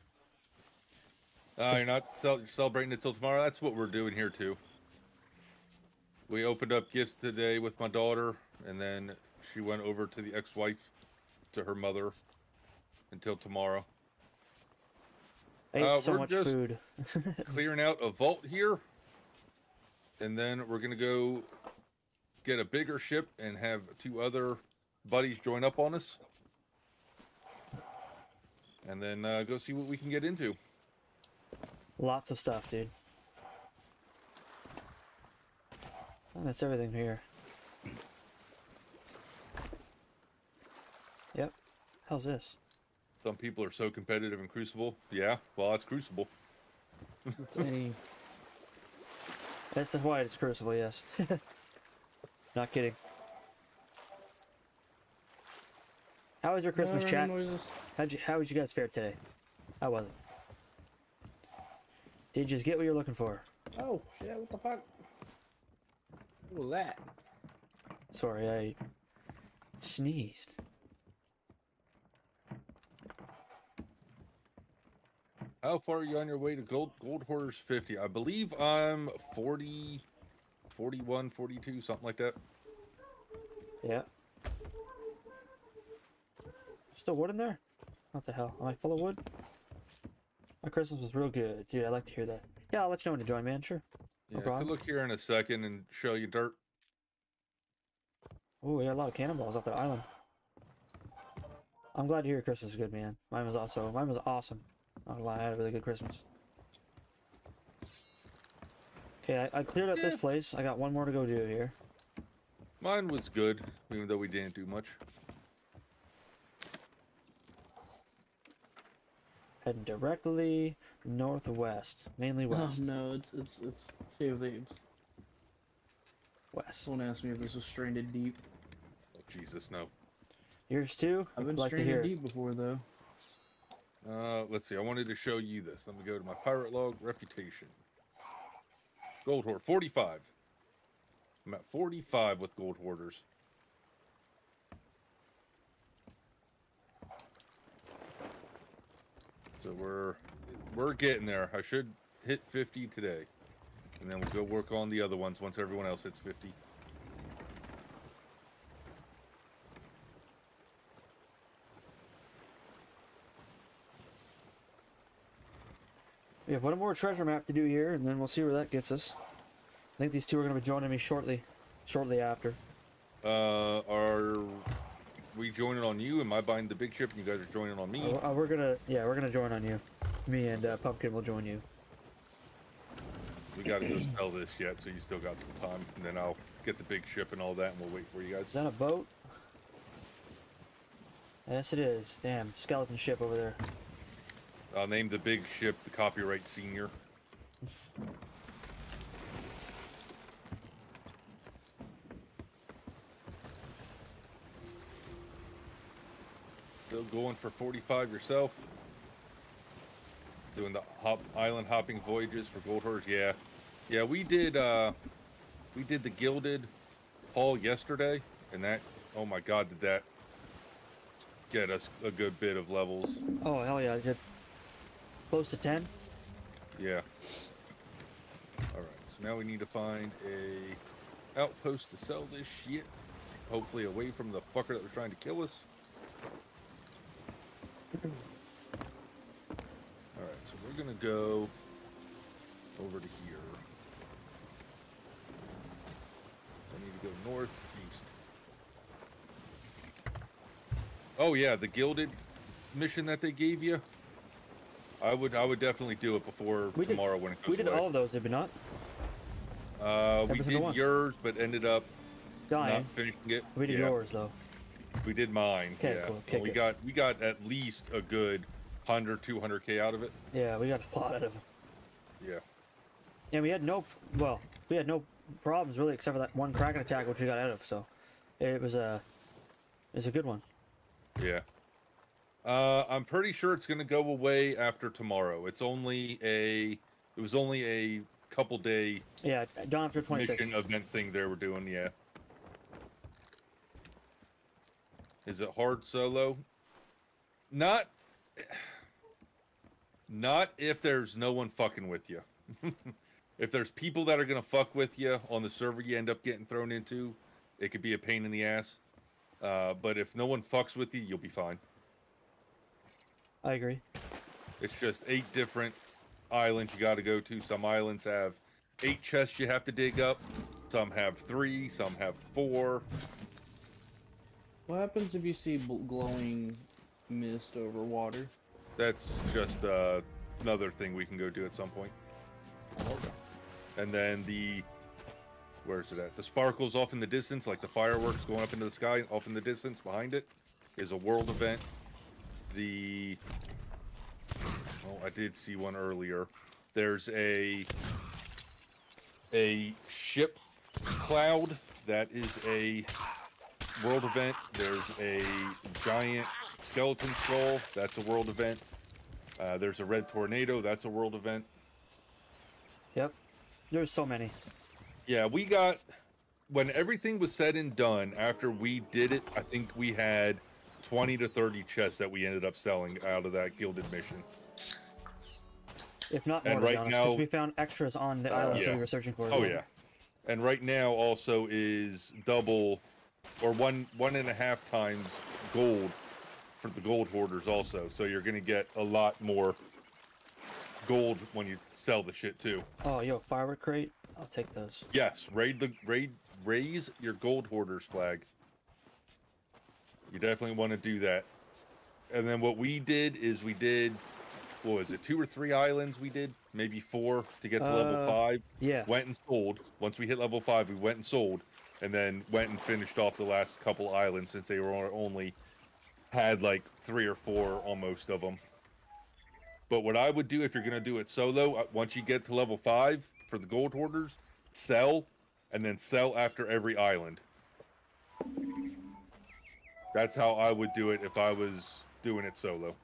Uh, you're not cel- celebrating it till tomorrow. That's what we're doing here too. We opened up gifts today with my daughter, and then she went over to the ex-wife, to her mother, until tomorrow. I ate Uh, so we're much just- food. Clearing out a vault here, and then we're gonna go get a bigger ship and have two other buddies join up on us, and then uh, go see what we can get into. Lots of stuff, dude. Oh, that's everything here. Yep. How's this? Some people are so competitive in Crucible. Yeah, well, that's Crucible. It's That's why it's crucible, yes. Not kidding. How was your Christmas chat? noises. How'd you, how would you guys fare today? I wasn't. Did you just get what you're looking for? Oh shit! What the fuck? What was that? Sorry, I sneezed. How far are you on your way to Gold Gold Hoarders 50? I believe I'm 40, 41, 42, something like that. Yeah. Still wood in there? What the hell? Am I full of wood? My Christmas was real good. Dude, I'd like to hear that. Yeah, I'll let you know when to join, man. Sure. Yeah, No I look here in a second and show you dirt. Oh, we got a lot of cannonballs off that island. I'm glad to hear your Christmas is good, man. Mine was also mine was awesome. Not gonna lie, I had a really good Christmas. Okay, I, I cleared up this eh. place. I got one more to go do here. Mine was good, even though we didn't do much. Heading directly northwest, mainly Oh west. no, it's it's it's Sea of Thieves. West. Someone asked me if this was stranded deep. Oh, Jesus, no. Yours too. I've been like to stranded hear. deep before though. Uh, let's see. I wanted to show you this. Let me go to my pirate log reputation. Gold hoard 45. I'm at 45 with gold hoarders. So we're we're getting there. I should hit 50 today. And then we'll go work on the other ones once everyone else hits 50. We have one more treasure map to do here, and then we'll see where that gets us. I think these two are going to be joining me shortly, shortly after. Uh, are we joining on you? Am I buying the big ship and you guys are joining on me? Uh, uh, we're gonna, yeah, we're gonna join on you. Me and uh, Pumpkin will join you. We gotta go spell this yet, so you still got some time. And then I'll get the big ship and all that, and we'll wait for you guys. Is that a boat? Yes, it is. Damn, skeleton ship over there. I'll name the big ship the Copyright Senior. Still going for 45 yourself? Doing the hop island hopping voyages for gold horse? Yeah. Yeah, we did uh we did the gilded haul yesterday and that oh my god did that get us a good bit of levels. Oh hell yeah! Close to ten. Yeah. Alright, so now we need to find a outpost to sell this shit. Hopefully away from the fucker that was trying to kill us. Alright, so we're gonna go over to here. I need to go northeast. Oh yeah, the gilded mission that they gave you. I would I would definitely do it before We did- tomorrow when it goes We did away. all of those, did we not? Uh, we Every did one. yours, but ended up Dying. not finishing it. We did Yeah, yours though. We did mine. Okay, yeah. cool. Okay, we good. got we got at least a good 100 200 k out of it. Yeah, we got a lot out of them. Yeah. Yeah, we had no, well, we had no problems really, except for that one kraken attack which we got out of. So it was a, it was a good one. Yeah. Uh, I'm pretty sure it's gonna go away after tomorrow. It's only a it was only a couple day Yeah, dawn twenty six. mission event thing they were doing. Yeah. Is it hard solo? Not. Not if there's no one fucking with you. if there's people that are gonna fuck with you on the server you end up getting thrown into, it could be a pain in the ass. Uh, but if no one fucks with you, you'll be fine. I agree. It's just eight different islands you got to go to. Some islands have eight chests you have to dig up. Some have three. Some have four. What happens if you see bl- glowing mist over water? That's just uh, another thing we can go do at some point. And then the where's it at? The sparkles off in the distance, like the fireworks going up into the sky off in the distance behind it, is a world event. The oh, I did see one earlier. There's a a ship cloud that is a world event. There's a giant skeleton skull. That's a world event. Uh, there's a red tornado. That's a world event. Yep. There's so many. Yeah, we got when everything was said and done. After we did it, I think we had twenty to thirty chests that we ended up selling out of that gilded mission. If not more, to be right because now- we found extras on the island that yeah. we were searching for. Oh yeah, and right now also is double or one one and a half times gold for the gold hoarders also. So you're gonna get a lot more gold when you sell the shit too. Oh, yo, firework crate. I'll take those. Yes, raid the raid raise your gold hoarders flag. You definitely want to do that. And then what we did is we did what was it, two or three islands we did? Maybe four to get to level Uh, five. Yeah. Went and sold. Once we hit level five, we went and sold. And then went and finished off the last couple islands since they were only had like three or four almost of them. But what I would do if you're gonna do it solo, uh, once you get to level five for the gold hoarders, sell, and then sell after every island. That's how I would do it if I was doing it solo.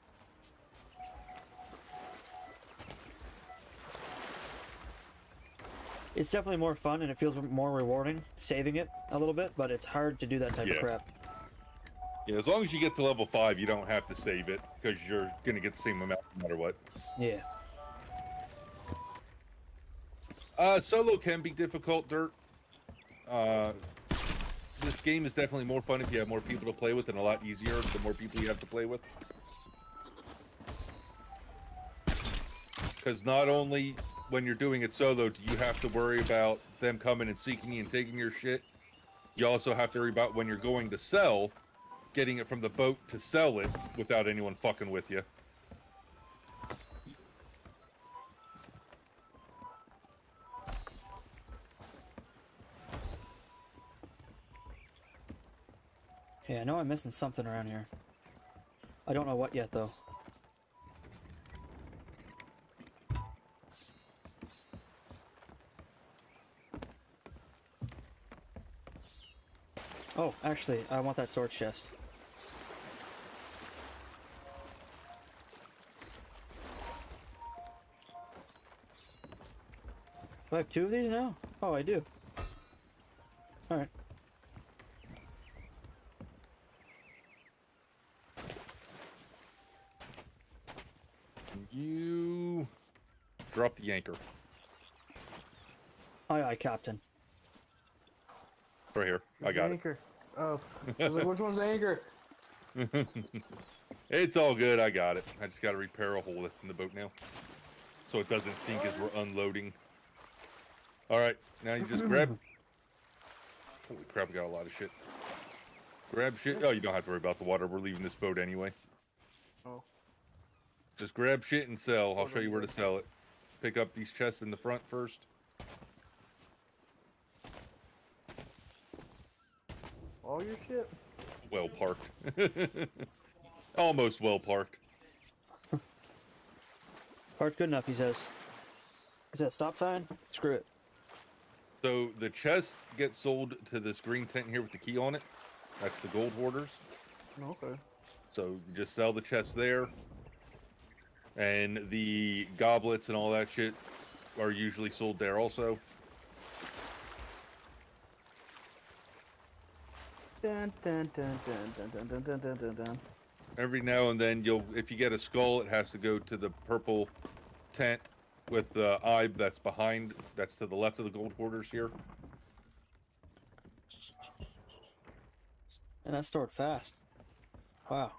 It's definitely more fun and it feels more rewarding saving it a little bit, but it's hard to do that type Yeah. of crap. Yeah, as long as you get to level five, you don't have to save it because you're gonna get the same amount no matter what. Yeah. Uh, solo can be difficult, Dirt. Uh, this game is definitely more fun if you have more people to play with, and a lot easier the more people you have to play with. Because not only when you're doing it solo do you have to worry about them coming and seeking you and taking your shit, you also have to worry about when you're going to sell, getting it from the boat to sell it without anyone fucking with you. Okay, I know I'm missing something around here. I don't know what yet, though. Oh, actually, I want that sword chest. Do I have two of these now? Oh, I do. Alright. You drop the anchor Aye, aye, Captain. right here. I got the anchor. Oh, I was like, which one's the anchor? it's all good. I got it. I just got to repair a hole that's in the boat now, so it doesn't sink as we're unloading. All right, now you just grab. Holy crap! We got a lot of shit. Grab shit. Oh, you don't have to worry about the water. We're leaving this boat anyway. Oh, Just grab shit and sell. I'll show you where to sell it. Pick up these chests in the front first. all your shit. Well parked. Almost well parked. Parked good enough, he says. Is that a stop sign? Screw it. So the chest gets sold to this green tent here with the key on it. That's the gold hoarders. Okay. So you just sell the chest there. And the goblets and all that shit are usually sold there also. Dun, dun, dun, Every now and then, you'll if you get a skull, it has to go to the purple tent with the eye that's behind, that's to the left of the gold hoarders here. And that stored fast. Wow.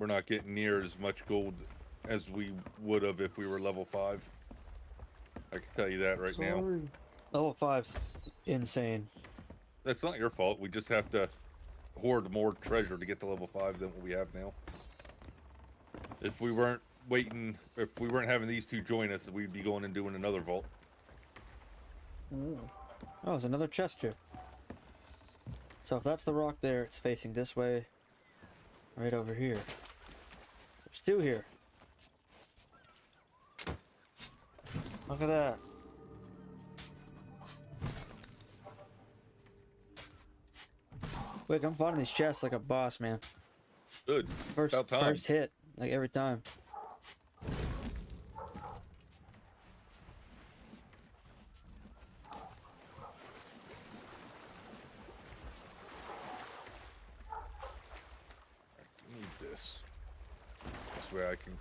We're not getting near as much gold as we would have if we were level five. I can tell you that right now. Sorry. Level five's insane. That's not your fault. We just have to hoard more treasure to get to level five than what we have now. If we weren't waiting, if we weren't having these two join us, we'd be going and doing another vault. Mm. Oh, there's another chest here. So if that's the rock there, it's facing this way. Right over here. Two here. Look at that. Wait, I'm finding these chests like a boss, man. Good. First, first hit, like every time. I need this. Way I can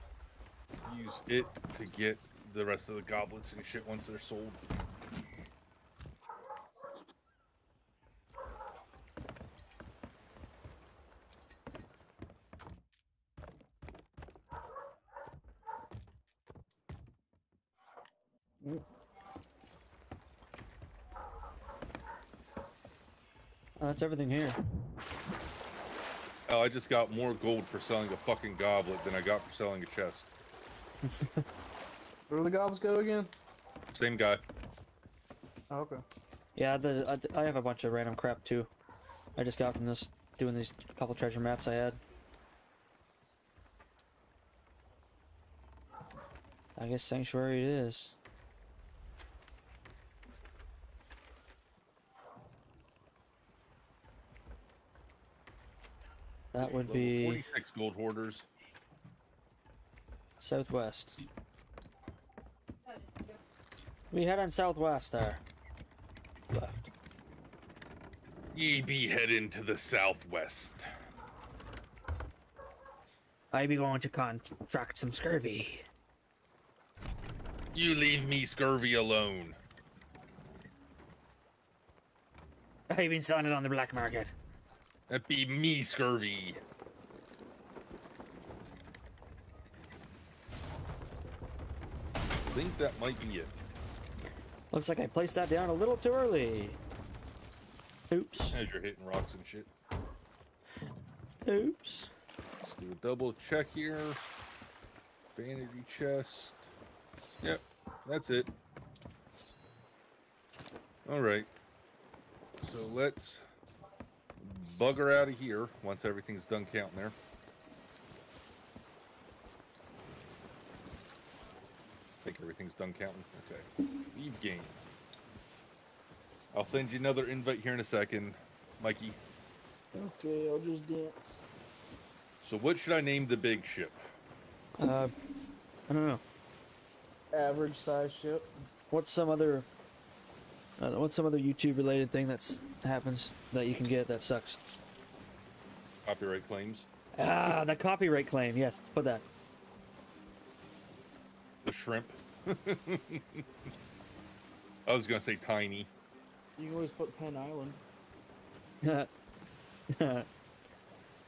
use it to get the rest of the goblets and shit once they're sold. Oh, that's everything here. Oh, I just got more gold for selling a fucking goblet than I got for selling a chest. Where do the gobs go again? Same guy. Oh, okay. Yeah, the, I, I have a bunch of random crap too. I just got from this doing these couple treasure maps I had. I guess sanctuary it is. That would be 46 gold hoarders. southwest. We head on southwest there. Left. Ye be heading to the southwest. I be going to contract some scurvy. You leave me scurvy alone. I've been selling it on the black market. That be me scurvy. Think that might be it. Looks like I placed that down a little too early. Oops. As you're hitting rocks and shit. Oops. Let's do a double check here. Vanity chest. Yep, that's it. Alright. So let's bugger out of here once everything's done counting there. I think everything's done counting. Okay. Leave game. I'll send you another invite here in a second, Mikey. Okay, I'll just dance. So what should I name the big ship? Uh, I don't know. Average size ship. What's some other? Uh, what's some other YouTube related thing that's happens that you can get that sucks? Copyright claims. Ah, the copyright claim. Yes, put that. The shrimp. I was gonna say tiny. You can always put Penn Island.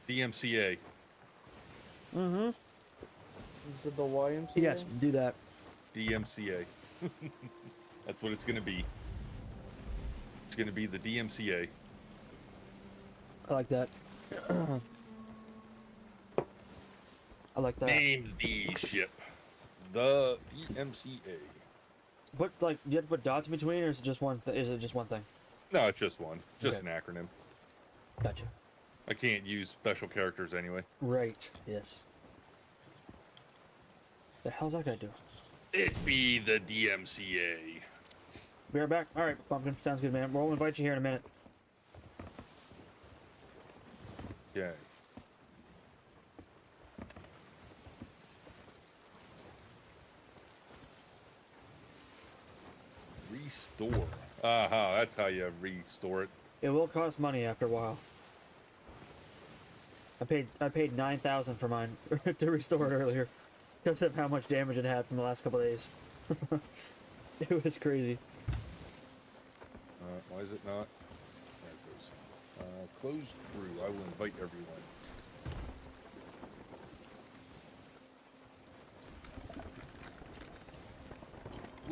DMCA. mm-hmm. DMCA. Is it the YMCA? Yes, do that. DMCA. That's what it's gonna be. It's gonna be the DMCA. I like that. I like that. Name the ship. The DMCA. But like you have to put dots in between, or is it just one? Th- is it just one thing? No, it's just one. Just Okay. an acronym. Gotcha. I can't use special characters anyway. Right. Yes. The hell's that guy do? It be the DMCA. Be right back. All right, pumpkin. Sounds good, man. We'll invite you here in a minute. Okay. Restore. Aha, that's how you restore it. It will cost money after a while. I paid I paid nine thousand for mine to restore it earlier because of how much damage it had from the last couple of days. it was crazy. Uh, why is it not? There it goes. Uh, closed crew. I will invite everyone.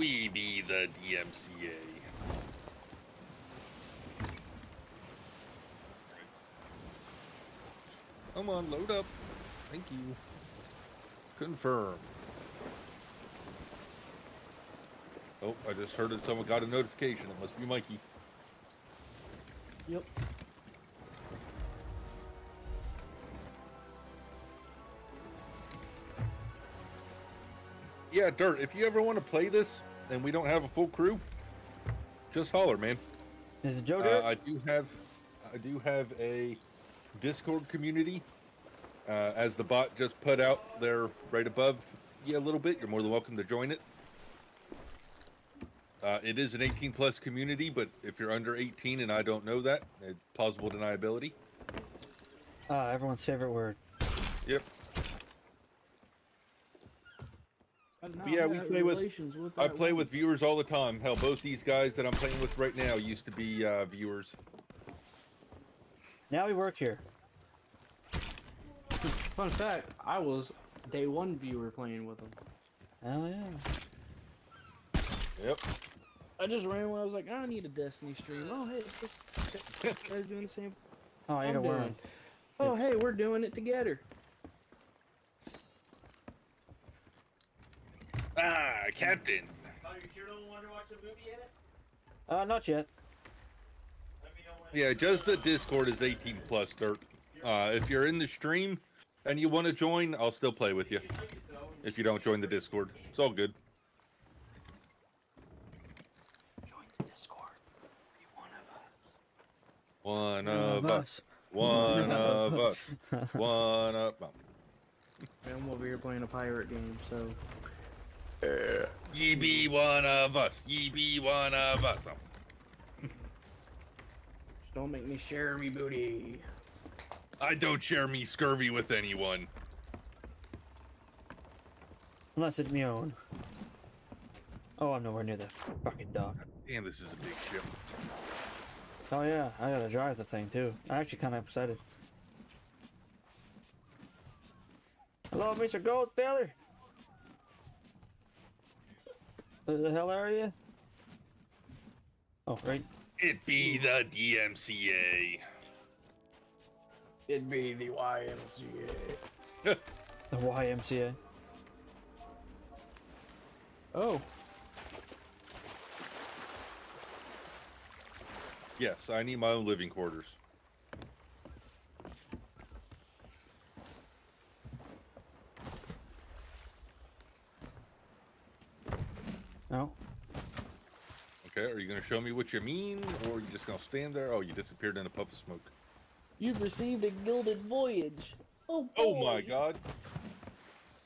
We be the DMCA. Come on, load up. Thank you. Confirm. Oh, I just heard that someone got a notification. It must be Mikey. Yep. Yeah, Dirt, if you ever want to play this and we don't have a full crew, just holler, man. Is it Joe Uh, I do have I do have a Discord community. Uh, as the bot just put out there right above you a little bit, you're more than welcome to join it. Uh, it is an 18 plus community, but if you're under 18 and I don't know that, it's plausible deniability. Ah, everyone's favorite word. Yep. I did But not yeah, we play with- with I play woman. with viewers all the time. Hell, both these guys that I'm playing with right now used to be uh, viewers. Now we work here. Fun fact: I was day one viewer playing with them. Hell yeah. Yep. I just ran when I was like, I need a Destiny stream. Oh hey, this this guy's doing the same. Oh, I ate a I'm worm. Oh hey, we're doing it together. Ah, Captain. Uh, not yet. Yeah, just the Discord is 18 plus dirt. Uh, if you're in the stream and you want to join, I'll still play with you. If you don't join the Discord, it's all good. Join the Discord. Be one of us. One Of of us. One of us. One of. well, I'm over here playing a pirate game, so Ye be one of us. Ye be one of us. Oh, don't make me share me booty. I don't share me scurvy with anyone. Unless it's me own. Oh, I'm nowhere near the fucking dock. Damn, this is a big ship. Oh yeah, I gotta drive the thing too. I'm actually kind of excited. Hello, Mr. Goldfeller. Where the hell are you? Oh, right. It be the DMCA. It'd be the YMCA. The YMCA. Oh, Yes, I need my own living quarters. No. Okay, are you gonna show me what you mean, or are you just gonna stand there? Oh, you disappeared in a puff of smoke. you've received a gilded voyage. Oh, Oh my god.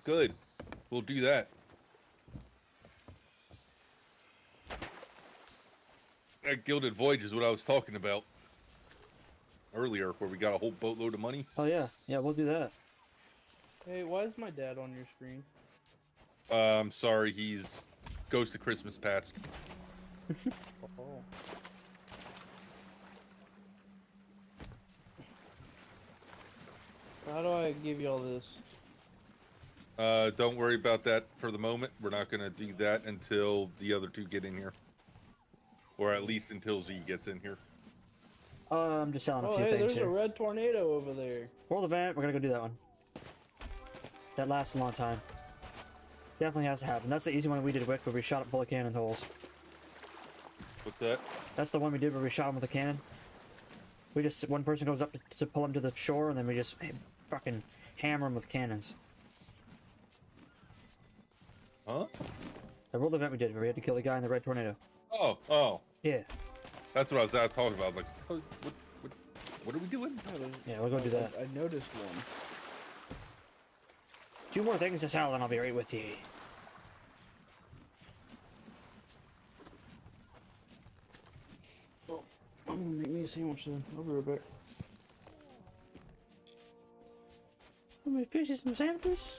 Good. We'll do that. That Gilded Voyage is what I was talking about earlier, where we got a whole boatload of money. Oh yeah, yeah, we'll do that. Hey, why is my dad on your screen? Uh, I'm sorry, he's Ghost of Christmas Past. Oh. How do I give you all this? Uh, don't worry about that for the moment. We're not gonna do that until the other two get in here, or at least until Z gets in here. Uh, I'm just selling a Oh, few hey, things there's here. a red tornado over there. World event, we're gonna go do that one. That lasts a long time. Definitely has to happen. That's the easy one we did with, where we shot up bullet cannon holes. What's that? That's the one we did where we shot him with a cannon. We just one person goes up to, to pull him to the shore, and then we just fucking hammer him with cannons. Huh? The world event we did, where we had to kill the guy in the red tornado. Oh, oh, Yeah, that's what I was out talking about. Like, oh, what, what, what are we doing? Oh, yeah, we'll go do that. I, I noticed one. Two more things to sell, and I'll be right with you. Gonna make me a sandwich then. I'll be right back. How many fishes and sandwiches?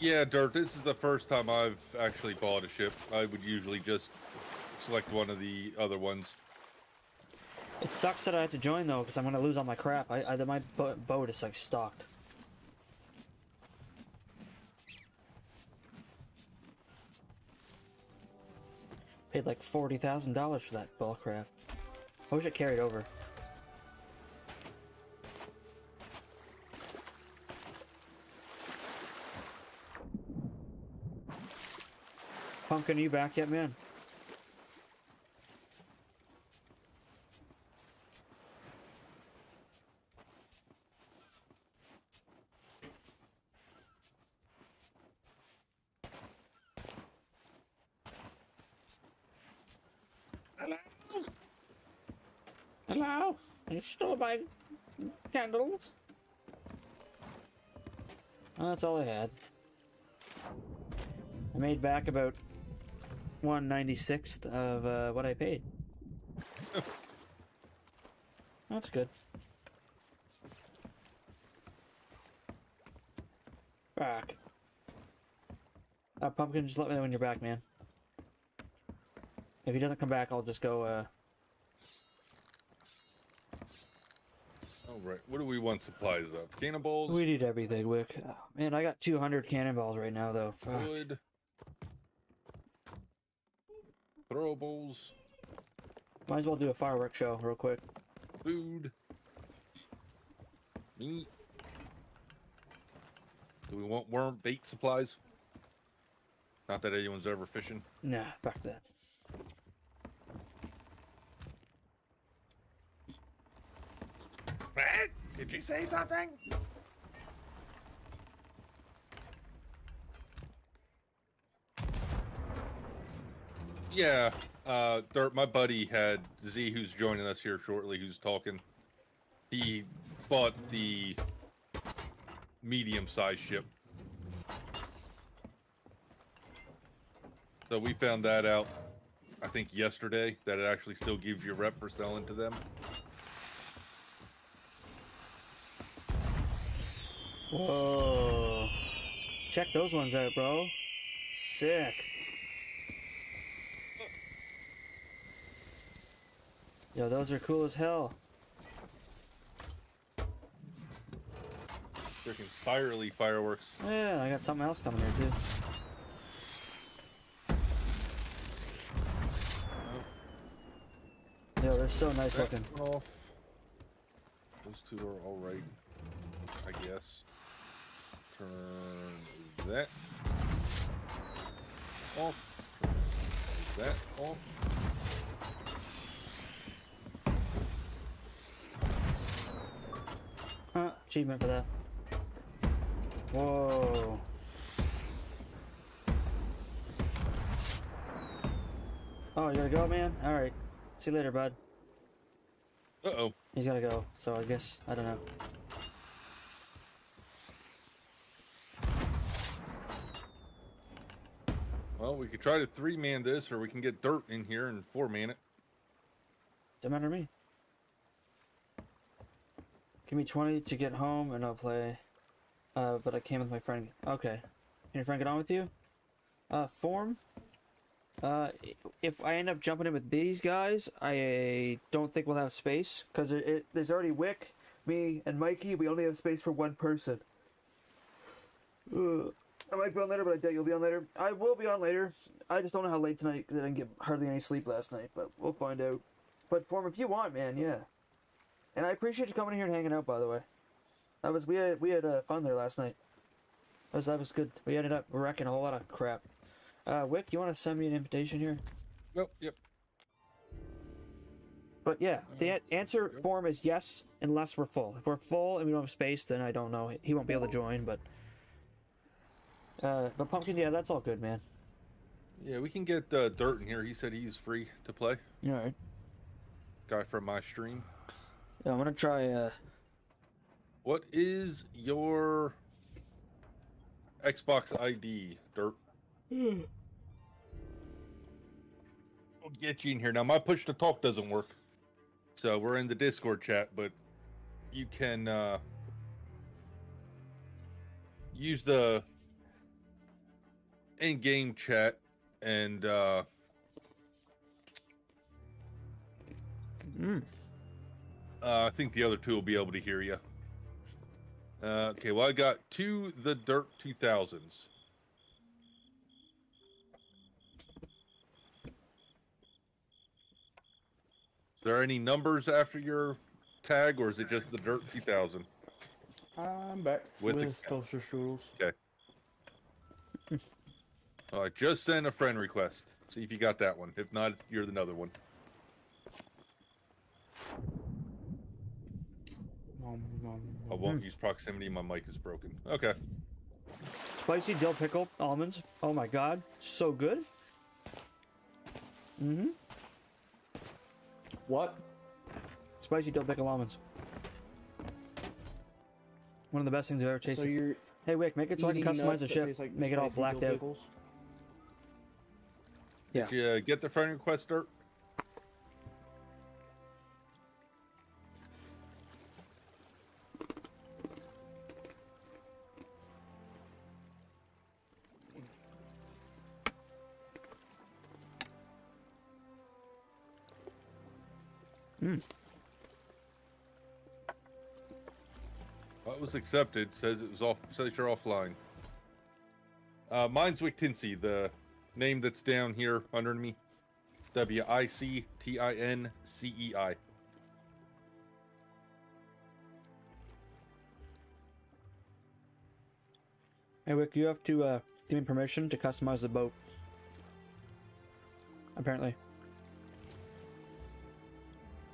Yeah, Dirt, this is the first time I've actually bought a ship. I would usually just select one of the other ones. It sucks that I have to join though, because I'm gonna lose all my crap. I, I my boat is like stocked. Paid like forty thousand dollars for that bull crap. I wish it carried over. Pumpkin, are you back yet, man? Hello? Hello? Stole my candles? Well, that's all I had. I made back about one ninety sixth of uh, what I paid. that's good. Back. Uh, Pumpkin, just let me know when you're back, man. If he doesn't come back, I'll just go, uh, All right. What do we want supplies of? Cannonballs? We need everything, Wick. Oh, man, I got 200 cannonballs right now, though. Fuck. Wood. Throwables. Might as well do a fireworks show real quick. Food. Meat. Do we want worm bait supplies? Not that anyone's ever fishing. Nah, fuck that. Did you say something? Yeah, uh, Dirt, my buddy had Z, who's joining us here shortly, who's talking. He bought the medium-sized ship. So we found that out, I think yesterday, that it actually still gives you rep for selling to them. Whoa. Check those ones out, bro. Sick. Yo, those are cool as hell. Freaking spirally fireworks. Yeah, I got something else coming here too. Yo, they're so nice That looking. Off. Those two are all right, I guess. Turn that off. Turn that off. Huh, achievement for that. Whoa. Oh, you gotta go, man? Alright. See you later, bud. Uh oh. He's gotta go, so I guess, I don't know. We could try to three man this, or we can get dirt in here and four man it. Doesn't matter to me. Give me 20 to get home and I'll play. Uh, but I came with my friend. Okay. Can your friend get on with you? Uh, form? Uh, if I end up jumping in with these guys, I don't think we'll have space. Because it, it, there's already Wick, me, and Mikey. We only have space for one person. Ugh. I might be on later, but I doubt you'll be on later. I will be on later. I just don't know how late tonight because I didn't get hardly any sleep last night, but we'll find out. But form if you want, man, yeah. And I appreciate you coming here and hanging out. By the way, that was we had we had uh, fun there last night. That was that was good. We ended up wrecking a whole lot of crap. Uh, Wick, you want to send me an invitation here? Nope. Yep. But yeah, the a- answer form is yes, unless we're full. If we're full and we don't have space, then I don't know. He won't be able to join. But uh, but pumpkin, yeah, that's all good, man. Yeah, we can get uh, dirt in here. He said he's free to play. All right. Guy from my stream. Yeah, I'm gonna try. Uh, What is your Xbox ID, Dirt? I'll get you in here. Now, my push to talk doesn't work. So we're in the Discord chat, but you can uh, use the in game chat and uh, mm, Uh, I think the other two will be able to hear you. Uh, okay, well, I got two the Dirt 2000s. Is there any numbers after your tag, or is it just the Dirt 2000? I'm back With with, the- toaster strudels. Oh, I just sent a friend request. See if you got that one. If not, you're the another one. Nom, nom, I won't use proximity. My mic is broken. Okay. spicy dill pickle almonds. Oh my god, so good. Mm-hmm. What? Spicy dill pickle almonds. One of the best things I've ever So tasted. you're hey Wick, make it so I can customize the that ship. like make it all spicy blacked out. pickles? Yeah. Did you uh, get the friend request, Dirt? Well, it was accepted. Says it was off. Says you're offline. Uh, mine's Wick Tinsey, the name that's down here under me. W I C T I N C E I. Hey Wick, you have to uh, give me permission to customize the boat. Apparently.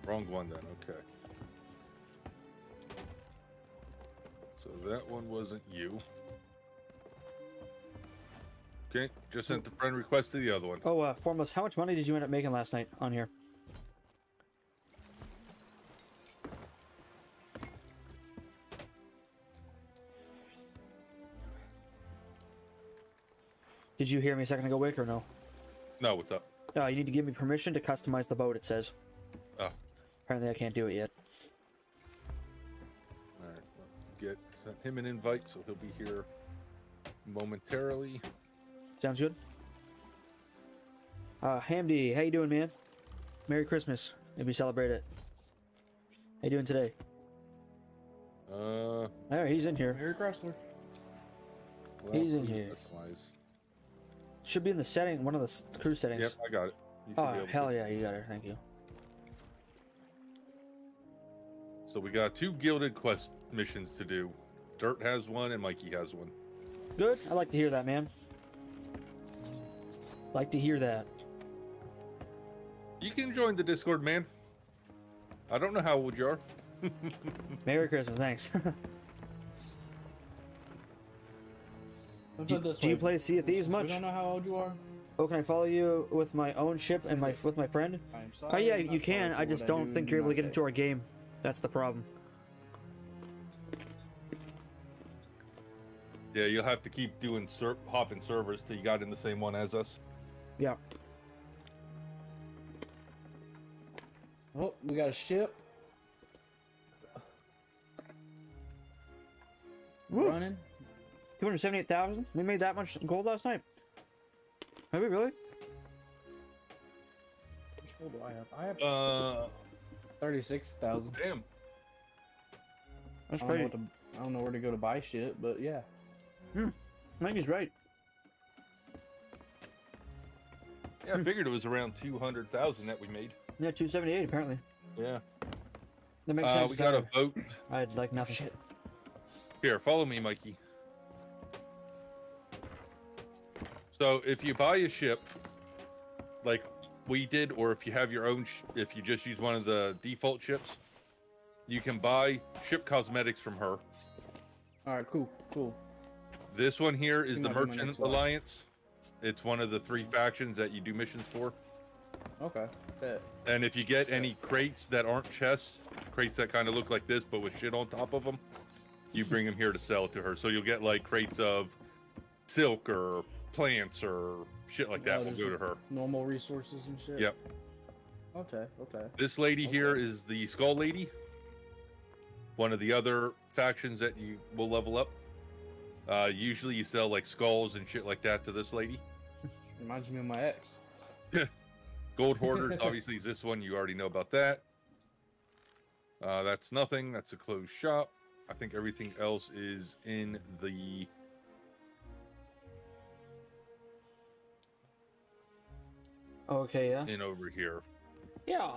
Wrong one then. Okay. So that one wasn't you. Okay, just sent the friend request to the other one. Oh, uh, Formless, how much money did you end up making last night on here? Did you hear me a second ago, Wick, or no? No, what's up? Uh, you need to give me permission to customize the boat. It says. Oh. Apparently, I can't do it yet. All right, get sent him an invite, so he'll be here momentarily. Sounds good. Uh, Hamdi, how you doing, man? Merry Christmas. Maybe celebrate it. How you doing today? Uh, All right, he's in here. Harry Chrysler. well, He's in here. customize. Should be in the setting, one of the crew settings. Yep, I got it. You should be Oh able to- hell yeah, you got her. Thank you. So we got two gilded quest missions to do. Dirt has one, and Mikey has one. Good. I like to hear that, man. Like to hear that. You can join the Discord, man. I don't know how old you are. Merry Christmas. Thanks. Do, this do you play Sea of Thieves We much? don't know how old you are. Oh, can I follow you with my own ship and my with my friend? I am Oh yeah, I'm you can. I just don't do think you're able to get say. into our game. That's the problem. Yeah, you'll have to keep doing ser- hopping servers till you got in the same one as us. Yeah. Oh, we got a ship. Woo. Running. Two hundred seventy-eight thousand. We made that much gold last night. Have we really? Which gold do I have? I have Uh, thirty-six thousand. damn. That's I don't, crazy. to, I don't know where to go to buy shit, but yeah. I think he's right. Yeah, I figured it was around two hundred thousand that we made. Yeah, two seventy-eight apparently. Yeah. That makes Uh, sense. we got a vote. I'd like nothing. Here, follow me, Mikey. So if you buy a ship, like we did, or if you have your own, sh- if you just use one of the default ships, you can buy ship cosmetics from her. All right, cool, cool. This one here is the might be my Merchant next one. Alliance. It's one of the three factions that you do missions for. Okay. And if you get any crates that aren't chests, crates that kind of look like this but with shit on top of them, you bring them here to sell to her. So you'll get like crates of silk or plants or shit like that Oh, will go to her. Normal resources and shit. Yep. Okay. Okay. This lady here Okay. is the Skull Lady, one of the other factions that you will level up. Uh, usually you sell like skulls and shit like that to this lady. Reminds me of my ex. Gold Hoarders, obviously, is this one. You already know about that. Uh, that's nothing. That's a closed shop. I think everything else is in the. Okay, yeah. in over here. Yeah.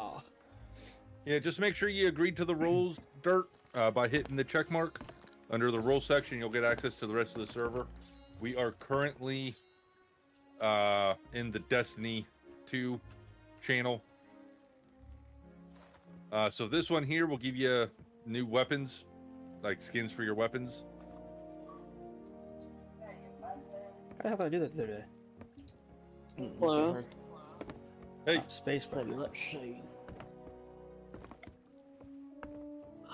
Yeah, just make sure you agree to the rules, Dirt, uh, by hitting the check mark under the rule section. You'll get access to the rest of the server. We are currently uh, in the Destiny 2 channel. Uh, so this one here will give you new weapons, like skins for your weapons. How the hell did I do that the other day? Hello? Hey, Oh, space bar. Let's see.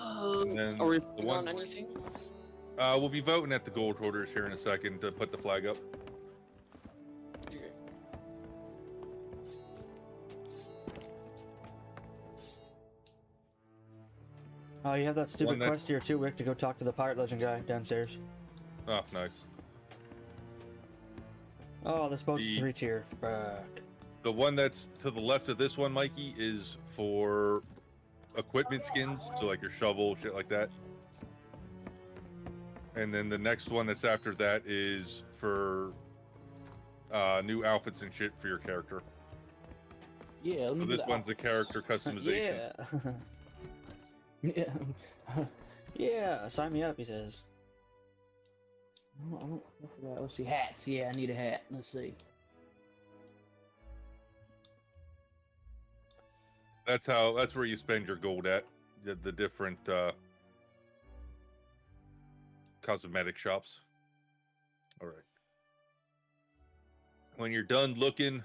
Um, then are we the voting one- on anything? uh, we'll be voting at the gold hoarders here in a second to put the flag up. Okay. Oh, you have that stupid that- quest here too, Rick, to go talk to the pirate legend guy downstairs. Oh, nice. Oh, this boat's The- three tier. Fuck. The one that's to the left of this one, Mikey, is for equipment skins, so like your shovel, shit like that. And then the next one that's after that is for uh, new outfits and shit for your character. Yeah. Let me So this the one's the character customization. yeah. Yeah. yeah, sign me up, he says. I don't, I don't, I. Let's see. Hats. Yeah, I need a hat. Let's see. That's how. That's where you spend your gold at. The, the different uh, cosmetic shops. All right. When you're done looking,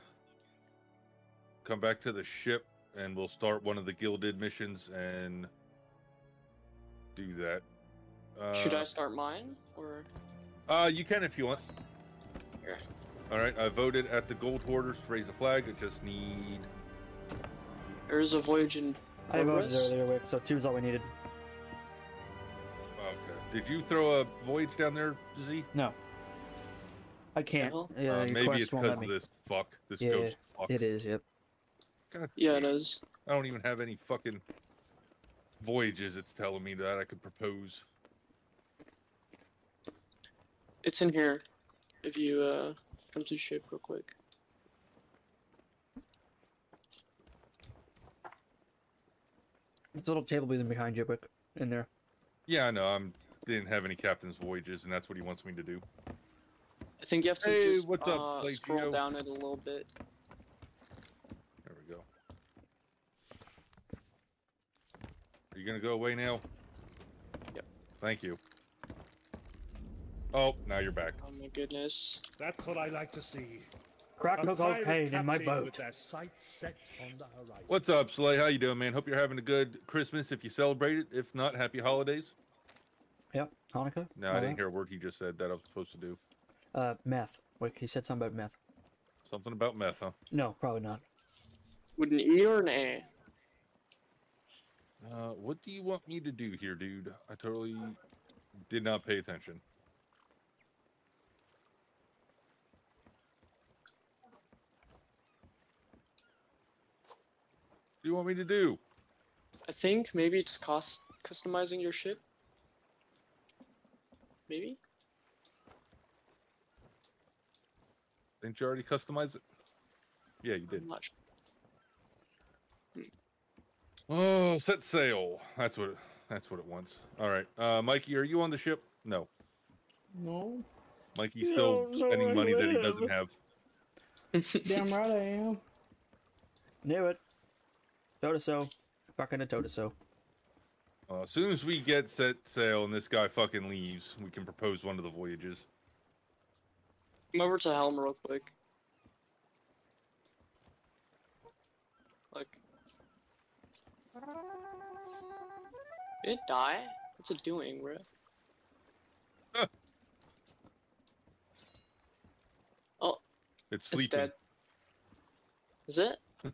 come back to the ship, and we'll start one of the gilded missions and do that. Uh, Should I start mine or? Uh, you can if you want. Here. All right, I voted at the gold hoarders to raise a flag. I just need. There is a voyage in I voted progress. earlier, Wick, so two's all we needed. Okay. Did you throw a voyage down there, Z? No. I can't. hell? Yeah, Uh, your maybe quest it's won't because of me. this fuck. This Yeah, ghost fuck. It is, yep. God Yeah, it damn. is. I don't even have any fucking voyages. It's telling me that I could propose. It's in here. If you uh come to ship real quick. It's a little table building behind you, Wick, in there. Yeah, I know. I'm didn't have any captain's voyages, and that's what he wants me to do. I think you have to Hey, just what's up, uh, Play scroll Geo? down it a little bit. There we go. Are you gonna go away now? Yep. Thank you. Oh, now you're back. Oh my goodness. That's what I like to see. Crack A no cocaine in my boat. With their set on the horizon. What's up, Slay? How you doing, man? Hope you're having a good Christmas if you celebrate it. If not, happy holidays. Yep. Hanukkah? No, I all didn't hear a word he just said that I was supposed to do. Uh, meth. Wick, he said something about meth. Something about meth, huh? No, probably not. With an E or an A? Uh, what do you want me to do here, dude? I totally did not pay attention. Do you want me to do? I think maybe it's cost customizing your ship. Maybe? Didn't you already customize it? Yeah, you did. I'm not sure. Oh, set sail. That's what. It, that's what it wants. All right, uh, Mikey, are you on the ship? No, No, Mikey's still No, no, spending I money that he doesn't have. damn right I am. Knew it. Totoso. Fucking a Totoso. Uh, as soon as we get set sail and this guy fucking leaves, we can propose one of the voyages. Come over to Helm real quick. Like. Did it die? What's it doing, bro? Huh. Oh, It's it's sleeping. dead. Is it?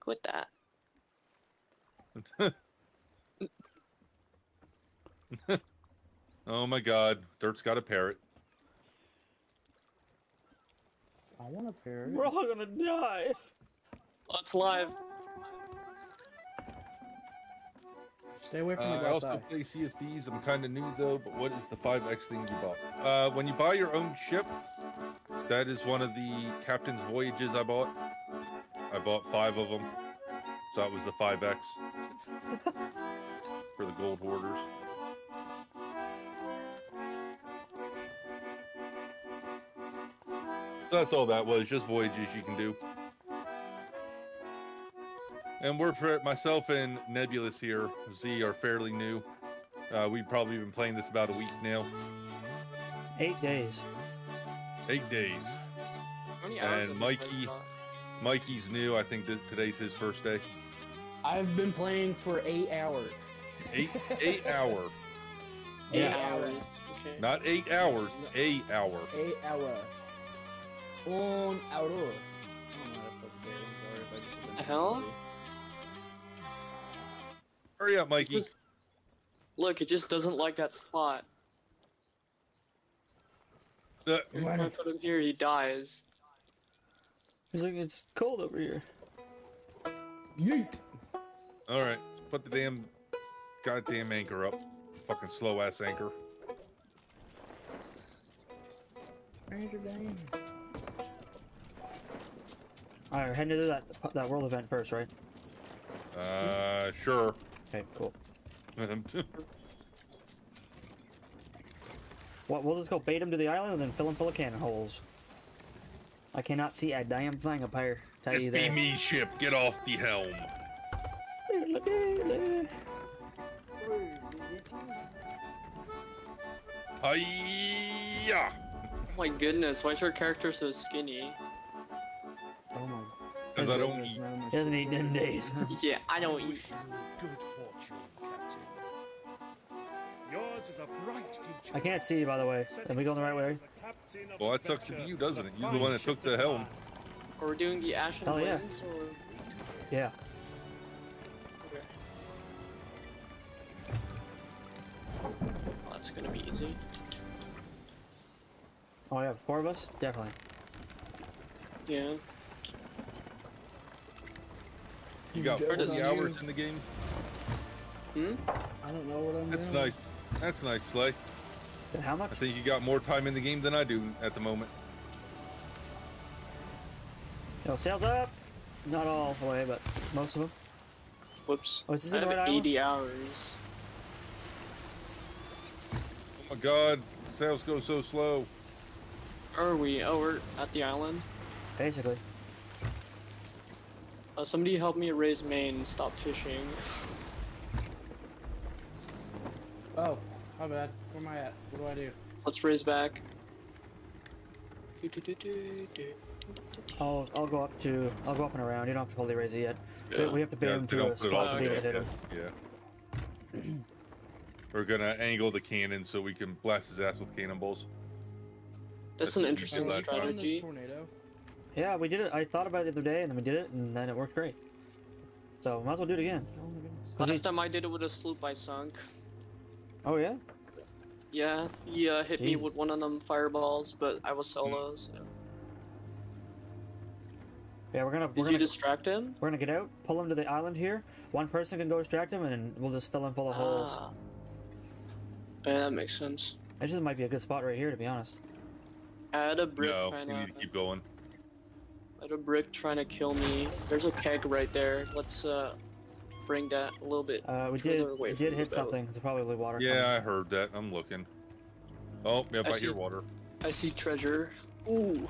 Quit that. oh my god, Dirt's got a parrot. I want a parrot. We're all gonna die. Oh, it's live. Stay away Uh, from the I also play Sea of Thieves. I'm kind of new though, but what is the 5X thing you bought? Uh, when you buy your own ship, that is one of the captain's voyages I bought. I bought five of them, so that was the 5X for the gold hoarders. So that's all that was, just voyages you can do. And we're for myself and Nebulous here. Z are fairly new. Uh, we've probably been playing this about a week now. Eight days. Eight days. How many hours And have you guys Mikey- got? Mikey's new. I think that today's his first day. I've been playing for eight hours. Eight eight hour, Eight Yeah. hours. Okay. not eight hours. A hour. Eight hour. Un hour. I don't know how to put the- sorry if I just said The hell? Hurry up, Mikey. Just- Look, it just doesn't like that slot. Uh, If I put him here, he dies. He's like, it's cold over here. Yeet. all right, put the damn goddamn anchor up. Fucking slow ass anchor. Ranger Dane. All right, heading to that that world event first, right? Uh, sure. Okay, cool. Well, we'll just go bait him to the island and then fill him full of cannon holes. I cannot see a damn thing up here. Tell this you be that. me ship. Get off the helm. Hiya! Oh my goodness, why is your character so skinny? Oh my. Because I don't eat. no, no, He doesn't eat them days. Yeah, I don't eat. good fortune, I can't see, you by the way. Set Are we going the right way? sail as a captain Captain of Well, that sucks to be you, doesn't it? You're the one that took the helm. command. Are we doing the Ashen Hell yeah. Winds or Yeah. okay? Oh, that's gonna be easy. Oh yeah, four of us? Definitely. Yeah. You got Where 40 hours in the game. Hmm. I don't know what I'm That's doing. nice. That's nice, Slay. Then how much? I think you got more time in the game than I do at the moment. Yo, sails up! Not all the way, but most of them. Whoops. Oh, is this I have right island? 80 hours. Oh my god, sales go so slow. Where are we? Oh, we're at the island. Basically. Uh, somebody help me raise main stop fishing. Oh, my bad. Where am I at? What do I do? Let's raise back. I'll I'll go up to I'll go up and around. You don't have to fully raise it yet. We- Yeah. We have to bait Yeah, him to a don't put it all spot to be able to hit together him. Yeah. We're gonna angle the cannon so we can blast his ass with cannonballs. That's That's an interesting did last time. Find this strategy. tornado. Yeah, we did it. I thought about it the other day, and then we did it, and then it worked great. So might as well do it again. Oh my goodness. 'Cause we- Last time I did it with a sloop, I sunk. Oh yeah. Yeah, he uh, hit me with one of them fireballs, but I was solo. So. Yeah, we're gonna Did we're you gonna distract him? we're gonna get out, pull him to the island here. One person can go distract him, and we'll just fill him full of holes. Ah. Yeah, that makes sense. just might be a good spot right here, to be honest. I had a brick No, trying we to. need to keep going. I had a brick trying to kill me. There's a keg right there. Let's uh bring that a little bit. Uh, we did away we did hit something. It's probably water. Yeah, I heard that. I'm looking. Oh, yep, I I, see. hear water. I see treasure. Ooh.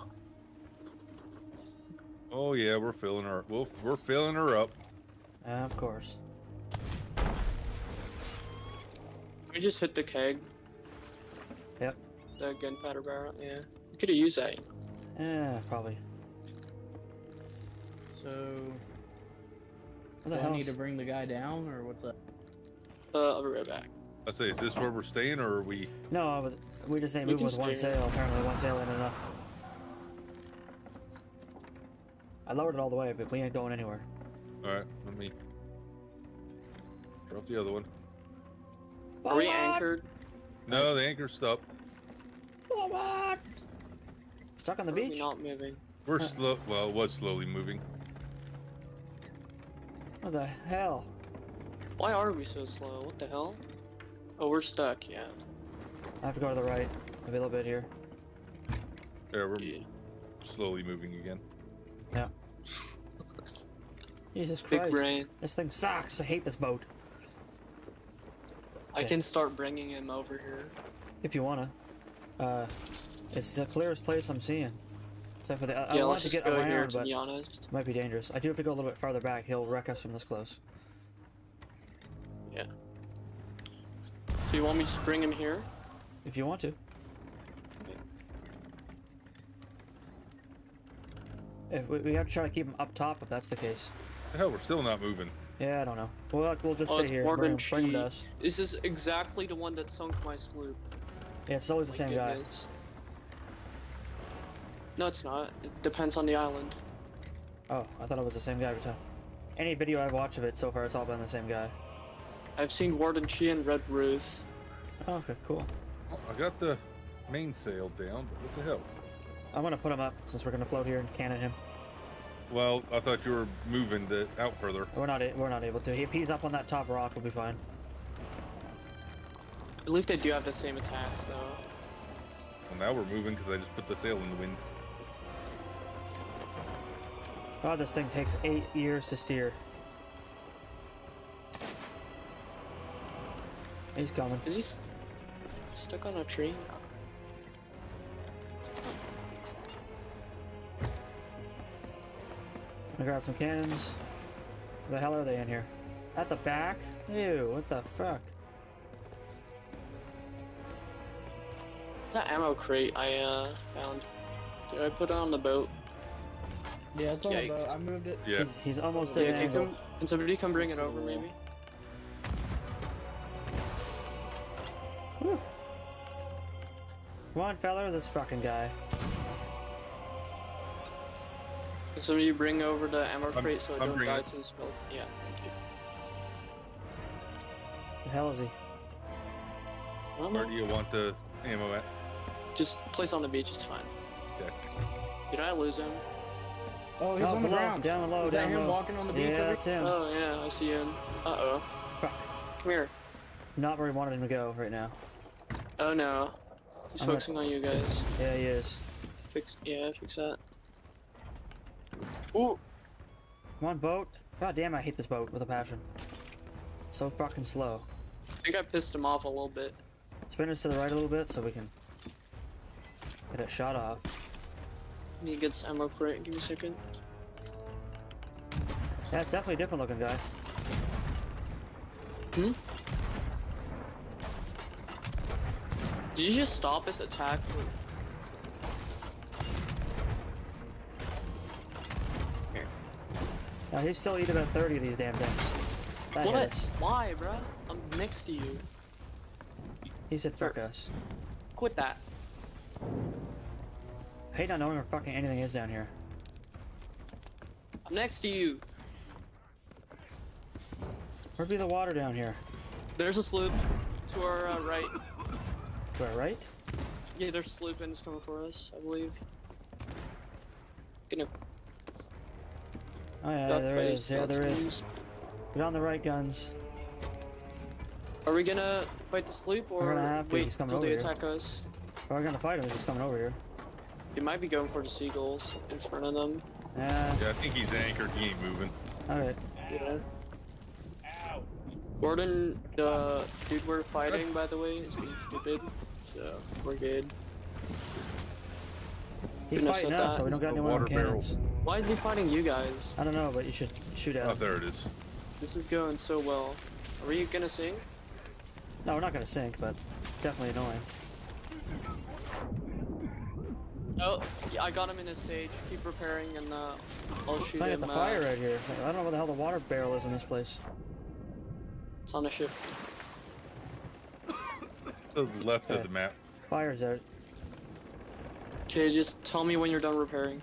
Oh yeah, we're filling her. We'll, we're filling her up. Uh, of course. We just hit the keg. Yep. The gunpowder barrel. Yeah. You could have used that. Yeah, probably. So, What do the I need to bring the guy down, or what's up? Uh, I'll be right back. I say, is this where we're staying, or are we? No, but we just ain't We moving can with one sail. Apparently, one sail ain't enough. I lowered it all the way, but we ain't going anywhere. All right, let me drop the other one. Are we anchored? No, the anchor's stuck. Stuck on the Or are we beach? not moving? We're slow. Well, it was slowly moving. What the hell? Why are we so slow? What the hell? Oh, we're stuck. Yeah. I have to go to the right. Maybe a little bit here. Yeah, we're Yeah. slowly moving again. Yeah. Jesus Christ. Big Christ. brain. This thing sucks. I hate this boat. I Yeah. can start bringing him over here. If you wanna. Uh, it's the clearest place I'm seeing. Except for the. I, I yeah, want let's to just get go around, here to but be honest. it might be dangerous. I do have to go a little bit farther back. He'll wreck us from this close. Yeah. Do you want me to bring him here? If you want to. If we, we have to try to keep him up top if that's the case. Hell, we're still not moving. Yeah, I don't know. We'll, we'll just Oh, stay it's here. Morgan Bring him, bring him to us. This is exactly the one that sunk my sloop. Yeah, it's always the My same guy. Goodness. No, it's not. It depends on the island. Oh, I thought it was the same guy every time. Any video I've watched of it so far, it's all been the same guy. I've seen Warden Chi and Red Ruth. Oh, okay, cool. Oh, I got the mainsail down, but what the hell? I'm gonna put him up since we're gonna float here and cannon him. Well, I thought you were moving the out further. We're not. We're not able to. If he's up on that top rock, we'll be fine. I believe they do have the same attacks, though. Well, now we're moving because I just put the sail in the wind. Oh, this thing takes eight years to steer. He's coming. Is he st- stuck on a tree? I'm grab some cannons. Where the hell are they in here? At the back? Ew, what the fuck? That ammo crate I uh found. Did I put it on the boat? Yeah, it's on the Yikes. boat. I moved it. Yeah. He's almost Yeah, at an can, angle. come, can somebody come bring it over, maybe? Come on, fella, this fucking guy. Can somebody bring over the ammo I'm- crate so I I'm don't die it. to the spell? Yeah, thank you. The hell is he? Where do you want the ammo at? Just place on the beach, it's fine. Okay. Did I lose him? Oh, he's No, on the below, ground. down low, Is that him low. walking on the beach? Yeah, that's him. Oh yeah, I see him. Uh oh. Come here. Not where we wanted him to go right now. Oh no. He's I'm gonna- focusing on you guys. Yeah, he is. Fix yeah, fix that. Ooh! Come on, boat. God damn, I hate this boat with a passion. So fucking slow. I think I pissed him off a little bit. Spin us to the right a little bit so we can get a shot off. Need to get some ammo crate. Give me a second. Yeah, it's definitely a different looking guy. Hmm? Did you just stop his attack? Now he's still eating about 30 of these damn things. That What? us. Why, bro? I'm next to you. He said fuck us. Quit that. I hate not knowing where fucking anything is down here. I'm next to you. Where'd be the water down here? There's a sloop to our uh, right. our right? Yeah, there's a sloop and it's coming for us, I believe. Gonna Oh yeah, duck there place, is. Yeah, there is. Get on the right guns. Are we gonna fight the sloop or gonna have to, wait he's coming till they here. attack us? We're gonna fight him. He's just coming over here. They might be going for the seagulls in front of them. Yeah. Yeah, I think he's anchored. He ain't moving. All right. Yeah. Gordon, the dude we're fighting, by the way, is being stupid. So we're good. He's Couldn't fighting said us, that. but we don't got The any more water cannons. Why is he fighting you guys? I don't know, but you should shoot at Oh, him. there it is. This is going so well. Are you gonna sink? No, we're not gonna sink, but definitely annoying. Oh, yeah, I got him in his stage. Keep repairing and uh, I'll shoot Playing him. at the uh, fire right here. I don't know what the hell the water barrel is in this place. It's on a ship. To the left Okay. of the map. Fire's out. Okay, just tell me when you're done repairing.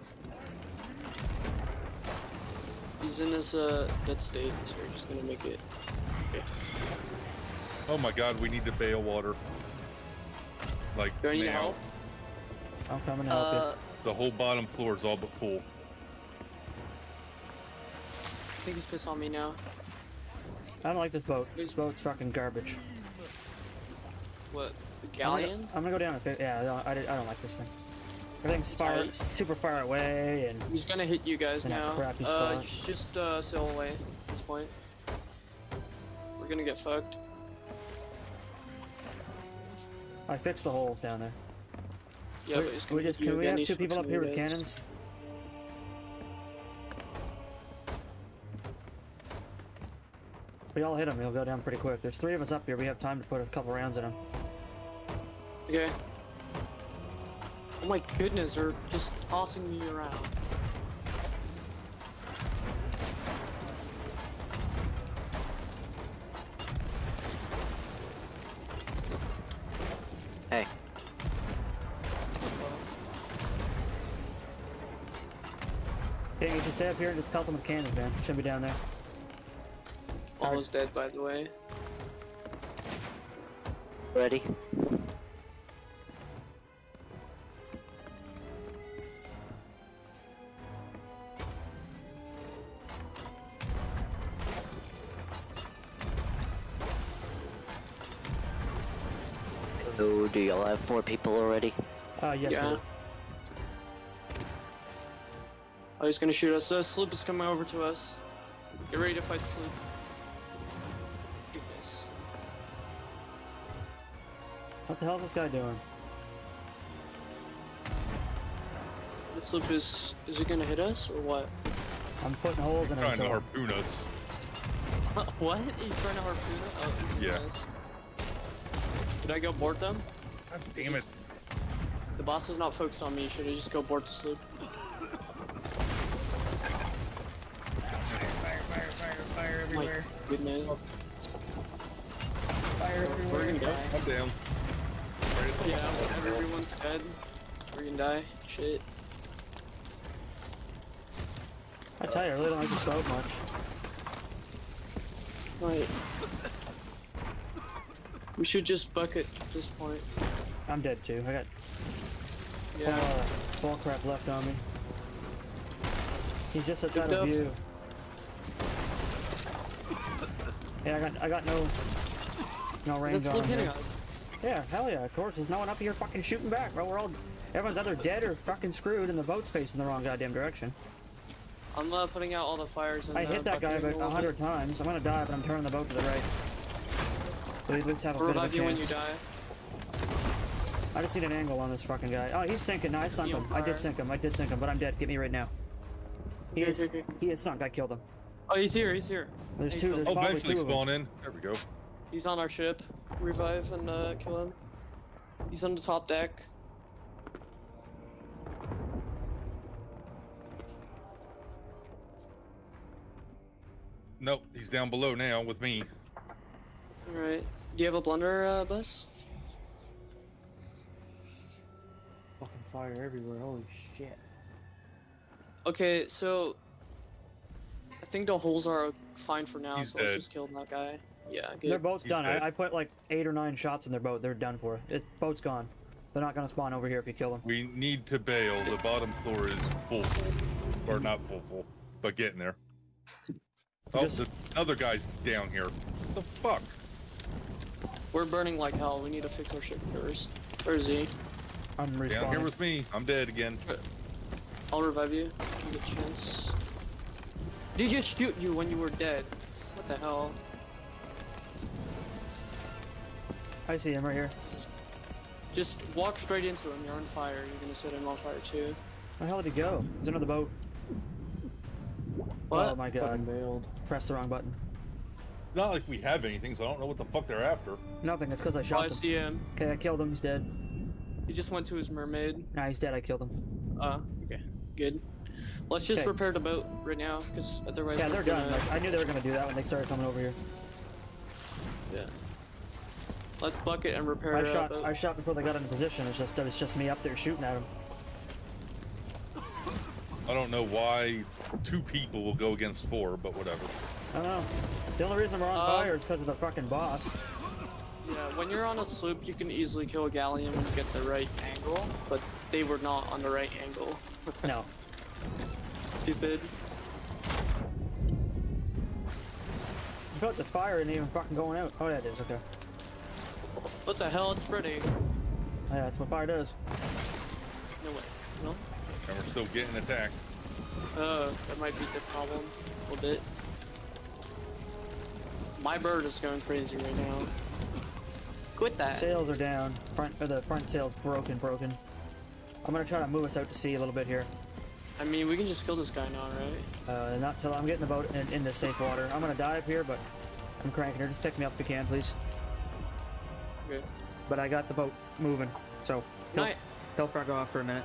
He's in this uh, dead state, so we're just gonna make it. Okay. Oh my god, we need to bail water. Like Do I need now. help? I'm coming to help Uh, The whole bottom floor is all but full. I think he's pissed on me now. I don't like this boat. This boat's fucking garbage. What? The I'm gonna- galleon? I'm gonna go down and fi- yeah. I don't, I, I don't like this thing. Everything's far, Tight. super far away, and He's gonna hit you guys now. crappy Uh, just uh, sail away at this point. We're gonna get fucked. I fixed the holes down there. Yeah, we, but we gonna just can we have two people up here with guys. cannons? We all hit him. He'll go down pretty quick. There's three of us up here. We have time to put a couple rounds in him. Okay. Oh my goodness, they're just tossing me around. Stay up here and just pelt them with cannons, man. Shouldn't be down there. Almost dead, by the way. ready? So, do y'all have four people already? Uh, yes, we yeah. do. Oh, he's gonna shoot us. The sloop is coming over to us. Get ready to fight the sloop. Goodness. What the hell is this guy doing? The sloop is. Is it gonna hit us or what? I'm putting holes in him. Trying to harpoon us. what? He's trying to harpoon it? Oh, he's Yeah. nice. Did I go board them? God damn it. The boss is not focused on me. Should I just go board the sloop? Fire everywhere. My goodness. Fire We're everywhere. gonna go. I'm down. Right at the Yeah, whenever everyone's dead, we're gonna die. Shit. I tell you, I really don't like this boat much. Right. We should just bucket at this point. I'm dead too. I got Yeah. uh, full crap left on me. He's just outside of enough. view. Yeah, I got I got no no range That's on him. hitting us. Yeah, hell yeah, of course. There's no one up here fucking shooting back, bro. We're all everyone's either dead or fucking screwed, and the boat's facing the wrong goddamn direction. I'm uh, putting out all the fires and I hit that guy about a hundred times. I'm gonna die, but I'm turning the boat to the right. So at least have a We'll bit of a you when you die. I just need an angle on this fucking guy. Oh, he's sinking. No, I sunk him. I did sink him. I did sink him, but I'm dead. Get me right now. He is. He is sunk. I killed him. Oh, he's here. He's here. There's Hey, two. Phil. There's Oh, probably eventually two of spawn in. There we go. He's on our ship. Revive and uh, kill him. He's on the top deck. Nope, he's down below now with me. All right. Do you have a blunder, uh, Bus? Fucking fire everywhere. Holy shit. Okay, so I think the holes are fine for now. He's so let's just kill that guy. Yeah, Their boat's He's done. I, I put like eight or nine shots in their boat. They're done for. It boat's gone. They're not gonna spawn over here if you kill them. We need to bail. The bottom floor is full full. Or not full full, but getting there. Oh, Just- the other guy's down here. What the fuck? We're burning like hell. We need to fix our ship first. Where is he? I'm Down here with me. I'm dead again. I'll revive you. if you a chance. Did he just shoot you when you were dead? What the hell? I see him right here. Just walk straight into him. You're on fire. You're gonna set him on fire too. Where the hell did he go? He's under the boat. What? Oh my Fucking god. bailed. Press the wrong button. Not like we have anything, so I don't know what the fuck they're after. Nothing. It's because I Oh, shot I him. I see him. Okay, I killed him. He's dead. He just went to his mermaid. Nah, he's dead. I killed him. Uh, okay, good. Let's just Okay. repair the boat right now, because otherwise Yeah, they're gonna, done. Like, I knew they were gonna do that when they started coming over here. Yeah. Let's bucket and repair I shot. boat. I shot before they got into position. It's just. It's just me up there shooting at them. I don't know why two people will go against four, but whatever. I don't know. The only reason we're on Uh, fire is because of the fucking boss. Yeah, when you're on a sloop, you can easily kill a galleon when you get the right angle, but they were not on the right angle. No. Stupid. I feel like the fire isn't even fucking going out. Oh, yeah, it is. Okay. What the hell? It's spreading. Yeah, that's what fire does. No way. No? And we're still getting attacked. Uh, that might be the problem. A little bit. My bird is going crazy right now. Quit that. Sails are down. Front or the front sail's broken, broken. I'm gonna try to move us out to sea a little bit here. I mean, we can just kill this guy now, right? Uh, not till I'm getting the boat in, in the safe water. I'm gonna dive here, but I'm cranking her. Just pick me up if you can, please. Good. But I got the boat moving, so he'll, Night. he'll crack off for a minute.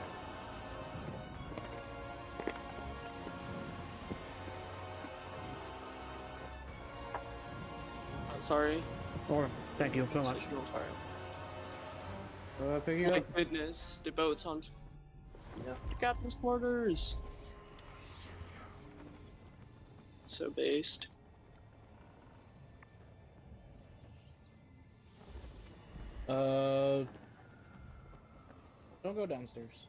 I'm sorry. Or thank you so much. Set you on fire. Uh, pick you My up. goodness, the boat's on. Yeah. The captain's quarters. So based. Uh, don't go downstairs.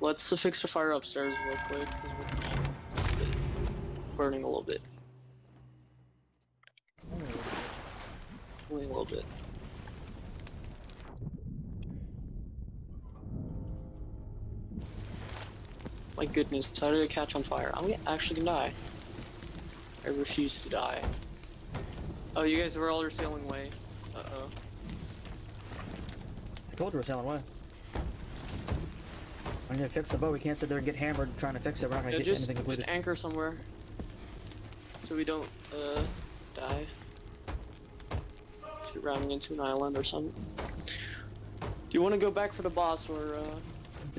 Let's uh, fix the fire upstairs real quick. burning a little bit. A little bit. My goodness, how did it catch on fire? I'm actually gonna die. I refuse to die. Oh, you guys were all sailing away. Uh oh. I told you we're sailing away. I'm gonna fix the boat. We can't sit there and get hammered trying to fix it. We're not gonna Yeah, get just, anything just completed. anchor somewhere. So we don't, uh, die. Keep rounding into an island or something. Do you want to go back for the boss or, uh...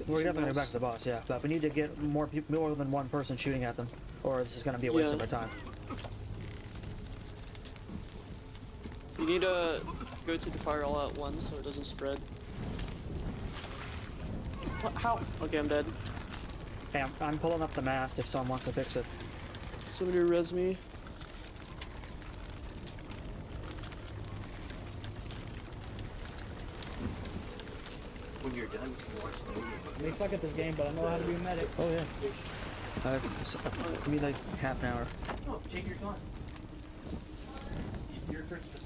We're definitely going back to the boss, yeah. But we need to get more people, more than one person shooting at them, or this is gonna be a waste Yeah. of our time. You need to go to the fire all at once so it doesn't spread. What? How? Okay, I'm dead. Hey, I'm, I'm pulling up the mast if someone wants to fix it. Somebody res me. When you're done, you can watch the movie. I may suck at this game, but I know how to be a medic. Oh yeah. Uh, so, give me like half an hour. No, take your time. Your Christmas.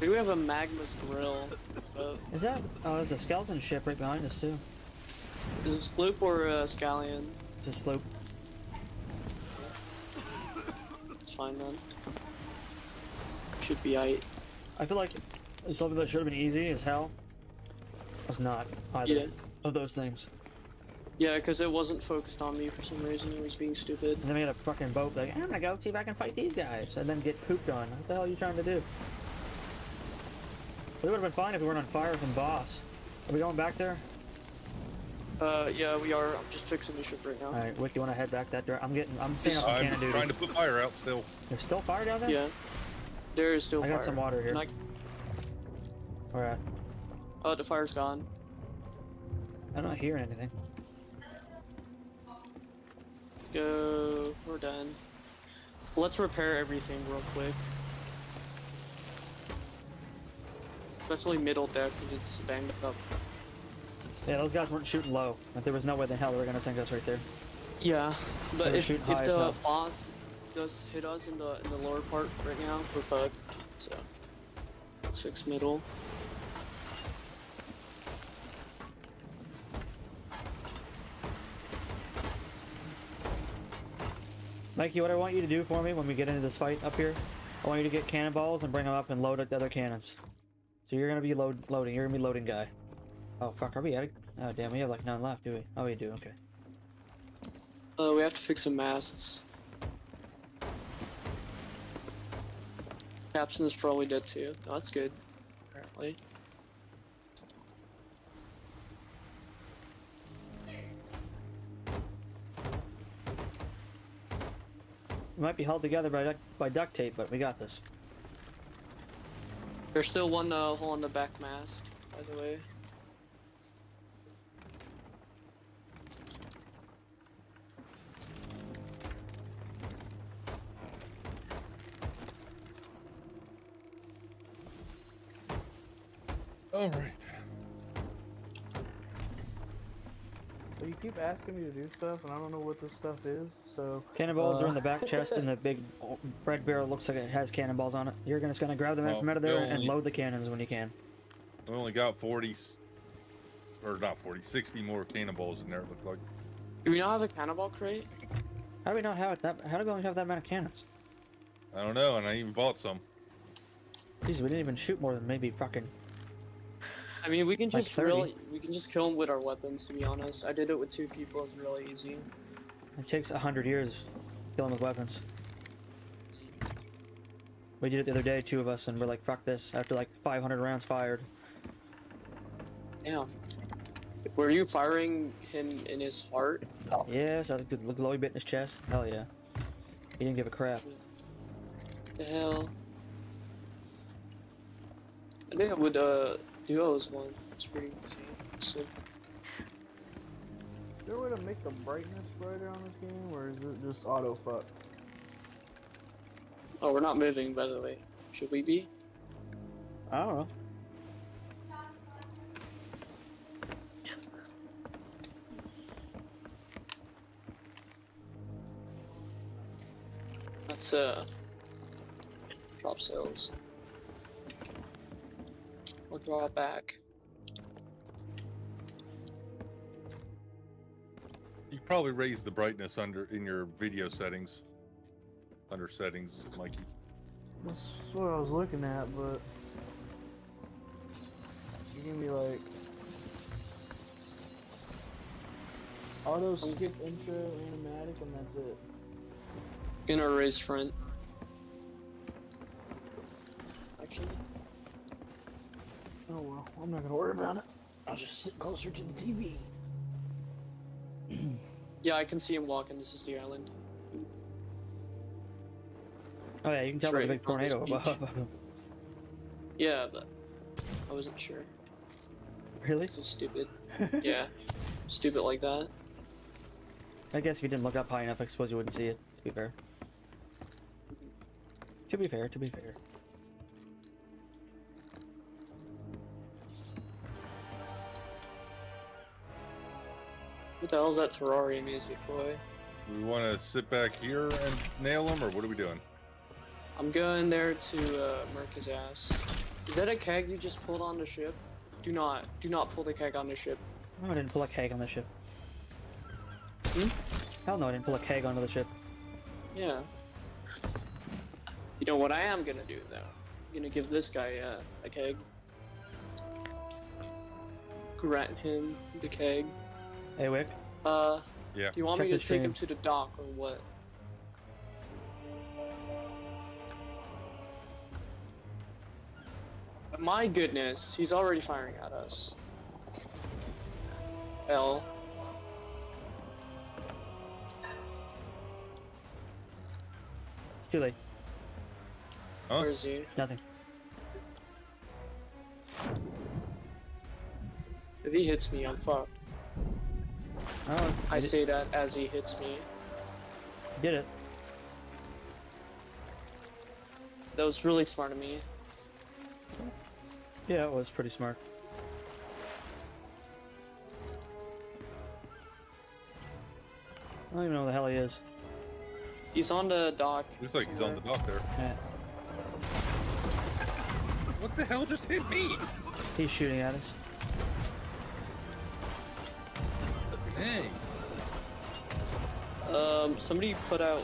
Maybe we have a Magma's grill. Uh, Is that? Oh, there's a skeleton ship right behind us too. is it Sloop or uh, Scallion? It's a slope. It's fine then. Should be aight. I feel like something that should have been easy as hell was not either Yeah. of those things. Yeah, because it wasn't focused on me for some reason. It was being stupid. And then we had a fucking boat like, I'm gonna go see if I can fight these guys, and then get pooped on. What the hell are you trying to do? We would have been fine if we weren't on fire from boss. Are we going back there? Uh, yeah, we are. I'm just fixing the ship right now. All right, Wick, you want to head back that direction? I'm getting, I'm staying up on I'm cannon duty. trying to put fire out still. There's still fire down there. Yeah. There is still I fire. got some water here. And I- All right. oh, the fire's gone. I'm not hearing anything. Let's go. We're done. Let's repair everything real quick. Especially middle deck, because it's banged up. Yeah, those guys weren't shooting low. Like, there was no way the hell they were gonna sink us right there. Yeah, but if, if the boss does hit us in the in the lower part right now, we're fucked. So let's fix middle. Mikey, what I want you to do for me when we get into this fight up here, I want you to get cannonballs and bring them up and load up the other cannons. So you're gonna be load loading. You're gonna be loading guy. Oh fuck, are we at it? Oh damn, we have like none left, do we? Oh, we do. Okay. Uh, we have to fix some masts. Captain is probably dead too. No, that's good. Apparently. We might be held together by duc- by duct tape, but we got this. There's still one uh, hole in the back mast, by the way. All right. So you keep asking me to do stuff, and I don't know what this stuff is. So Cannonballs are uh, in the back chest, and the big o- red barrel looks like it has cannonballs on it. You're gonna just gonna grab them Well, from out of there we and load the cannons when you can. We only got 40, s- or not 40, 60 more cannonballs in there. It looked like. Do we not have a cannonball crate? How do we not have it that? How do we only have that amount of cannons? I don't know, and I even bought some. Jeez, we didn't even shoot more than maybe fucking. I mean, we can just 30. really, we can just kill him with our weapons. To be honest, I did it with two people. It's really easy. It takes a hundred years killing him with weapons. We did it the other day, two of us, and we're like, "Fuck this!" After like 500 rounds fired. Damn. Were you firing him in his heart? Oh. Yes, I could look low bit in his chest. Hell yeah. He didn't give a crap. The hell. I think I would uh duos one. It's pretty easy. So, Is there a way to make the brightness brighter on this game, or is it just auto fuck? oh, we're not moving, by the way. Should we be? I don't know. That's uh drop sails. Or draw back. You probably raise the brightness under in your video settings. Under settings, Mikey. That's what I was looking at, but you can be like auto skip intro animatic, and that's it. In our raise front. Actually, Oh well, I'm not gonna worry about it. I'll just sit closer to the TV. yeah, I can see him walking. This is the island. Oh yeah, you can tell by the Straight big on this tornado beach. above. Yeah, but I wasn't sure. really? So stupid. yeah, stupid like that. I guess if you didn't look up high enough, I suppose you wouldn't see it. To be fair. To be fair, to be fair. What the hell's that Terraria music, boy? We want to sit back here and nail him, or what are we doing? I'm going there to uh, murk his ass. Is that a keg you just pulled on the ship? Do not, do not pull the keg on the ship. No, I didn't pull a keg on the ship. Hmm? Hell no, I didn't pull a keg onto the ship. Yeah. You know what I am gonna do though? I'm gonna give this guy uh, a keg. Grant him the keg. Hey, Wick. Uh, Yeah. do you want Check me to take him to the dock or what? My goodness, he's already firing at us. L. It's too late. Huh? Where is he? Nothing. If he hits me, I'm fucked. Oh, I you say that as he hits me. you did it. That was really smart of me. Yeah, it was pretty smart. I don't even know where the hell he is. He's on the dock. Looks like he's on the dock there. Yeah, What the hell just hit me? he's shooting at us. Dang. Um, somebody put out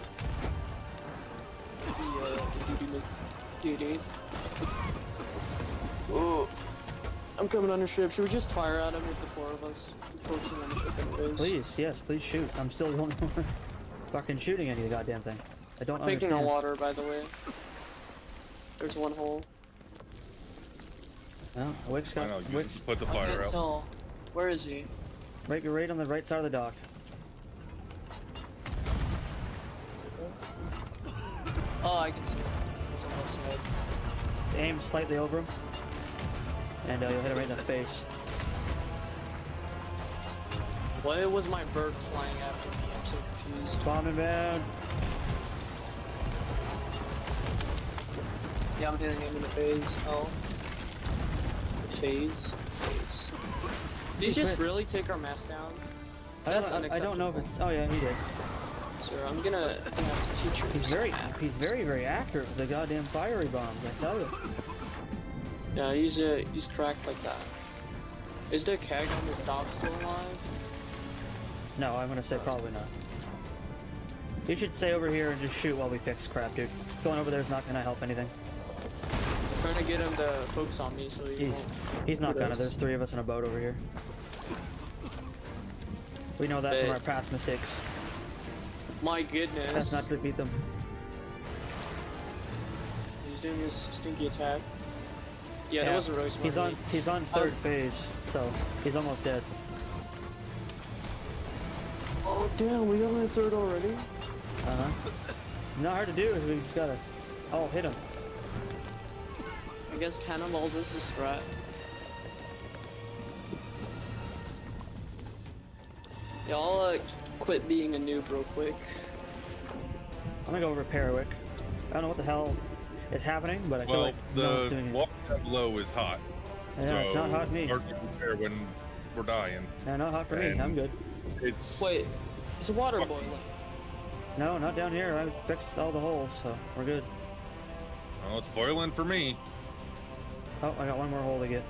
the uh, duty. duty. Oh, I'm coming on the ship. Should we just fire at him with the four of us? Focusing on the ship anyways. Please, yes, please shoot. I'm still the one fucking shooting any of the goddamn thing. I don't Thinking understand. on water, by the way. There's one hole. No, Wick's I got know. You Wick's just put the I fire can't out. tell. Where is he? Right, right on the right side of the dock. Oh, I can see. him. He's on the left side. Aim slightly over him, and uh, you'll hit him right in the face. Why was my bird flying after me? I'm so confused. Bomb inbound. Yeah, I'm hitting him in the face. Oh. The phase. Face. Did he just really take our mask down? I That's don't, I don't know if it's. Oh yeah, he did. Sir, I'm gonna, gonna have to teach you. He's very, he's very, very accurate with the goddamn fiery bombs. I tell you. Yeah, he's uh, he's cracked like that. Is the keg on this dog still alive? No, I'm gonna say probably not. You should stay over here and just shoot while we fix crap, dude. Going over there is not gonna help anything. I'm trying to get him to focus on me so he He's, won't. he's not gonna. knows? There's three of us in a boat over here. We know that from our past mistakes. My goodness. That's not to beat them. He's doing his stinky attack. Yeah, Yeah, that wasn't really smart. He's on. me. He's on third phase, so he's almost dead. Oh damn, we got him in third already. Uh huh. Not hard to do. We just gotta. Oh, hit him. I guess cannonballs is a threat. Yeah, I'll uh, quit being a noob real quick. I'm gonna go repair Wick. I don't know what the hell is happening, but I feel Well, like no one's the doing it. water down below is hot. Yeah, it's not hot to me. hard to repair when we're dying. No, not hot for me. I'm good. It's Wait, is the water Fuck. boiling? No, not down here. I fixed all the holes, so we're good. well, it's boiling for me. Oh, I got one more hole to get.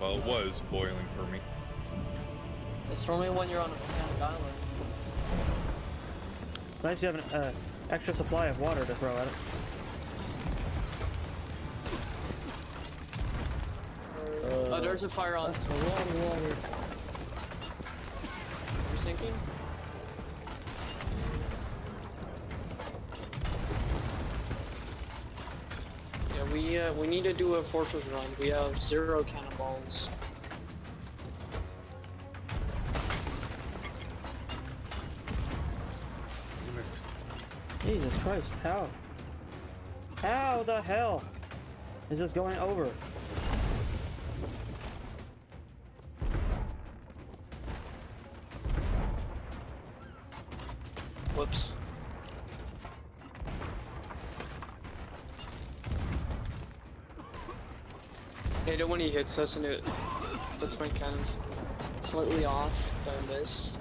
Well, it was boiling for me. It's normally when you're on a volcanic island. Nice you have an uh, extra supply of water to throw at it. oh, there's a fire on. That's a lot of water. You're sinking? We need to do a fortress run. We have zero cannonballs. Jesus Christ, how? How the hell is this going over? It when he hits us and it puts my cannons slightly off by a miss.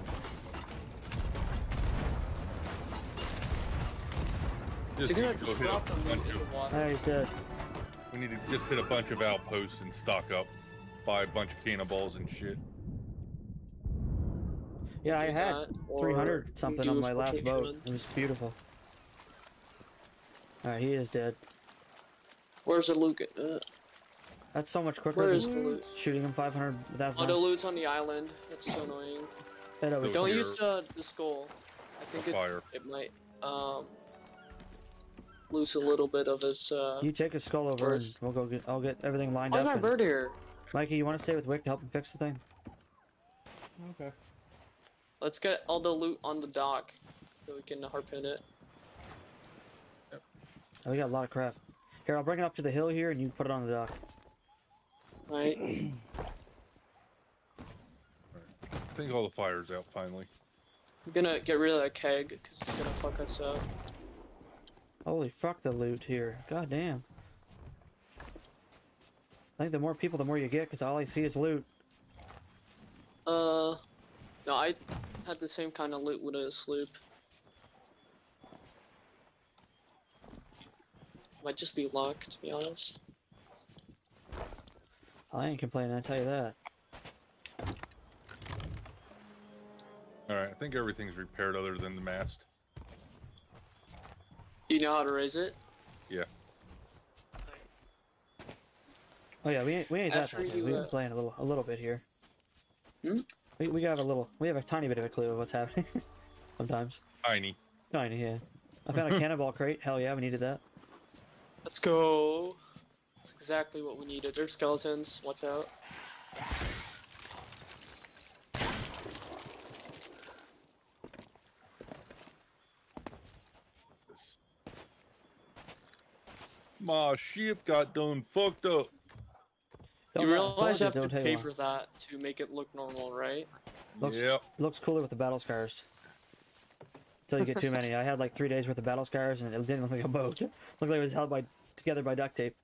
Just You're gonna to drop a the bunch loot in of, the water. Ah, he's dead. we need to just hit a bunch of outposts and stock up. Buy a bunch of cannonballs and shit. Yeah, I had 300 something on my last boat. It was beautiful. Alright, he is dead. Where's the loot? Uh, That's so much quicker where than loot? shooting him 500,000 Oh, the times. loot's on the island. That's so annoying. That always Don't use the, the skull. I think it, Fire. it might um lose a little bit of his. Uh... You take a skull over and we'll go get. I'll get everything lined Why is up. my bird here? Mikey, you want to stay with Wick to help him fix the thing? Okay. Let's get all the loot on the dock so we can harpoon it. Oh, we got a lot of crap. Here, I'll bring it up to the hill here, and you put it on the dock. Right? I think all the fire's out finally. I'm gonna get rid of that keg because it's gonna fuck us up. Holy fuck, the loot here. God damn. I think the more people, the more you get, because all I see is loot. Uh, no, I had the same kind of loot with a sloop. Might just be luck, to be honest. I ain't complaining, I tell you that. Alright, I think everything's repaired other than the mast. Do you know how to raise it? Yeah. Oh yeah, we ain't, we ain't that After bad. We've uh, been playing a little, a little bit here. Hmm? We, we have a little, we have a tiny bit of a clue of what's happening. Sometimes. Tiny. Tiny, yeah. I found a cannonball crate. Hell yeah, we needed that. Let's go! That's exactly what we needed. There's skeletons, watch out. My ship got done fucked up. Don't you let- realize you have don't to take pay for that to make it look normal, right? Looks, Yep. looks cooler with the battle scars. Until you get too many. I had like three days worth of battle scars and it didn't look like a boat. It looked like it was held by together by duct tape.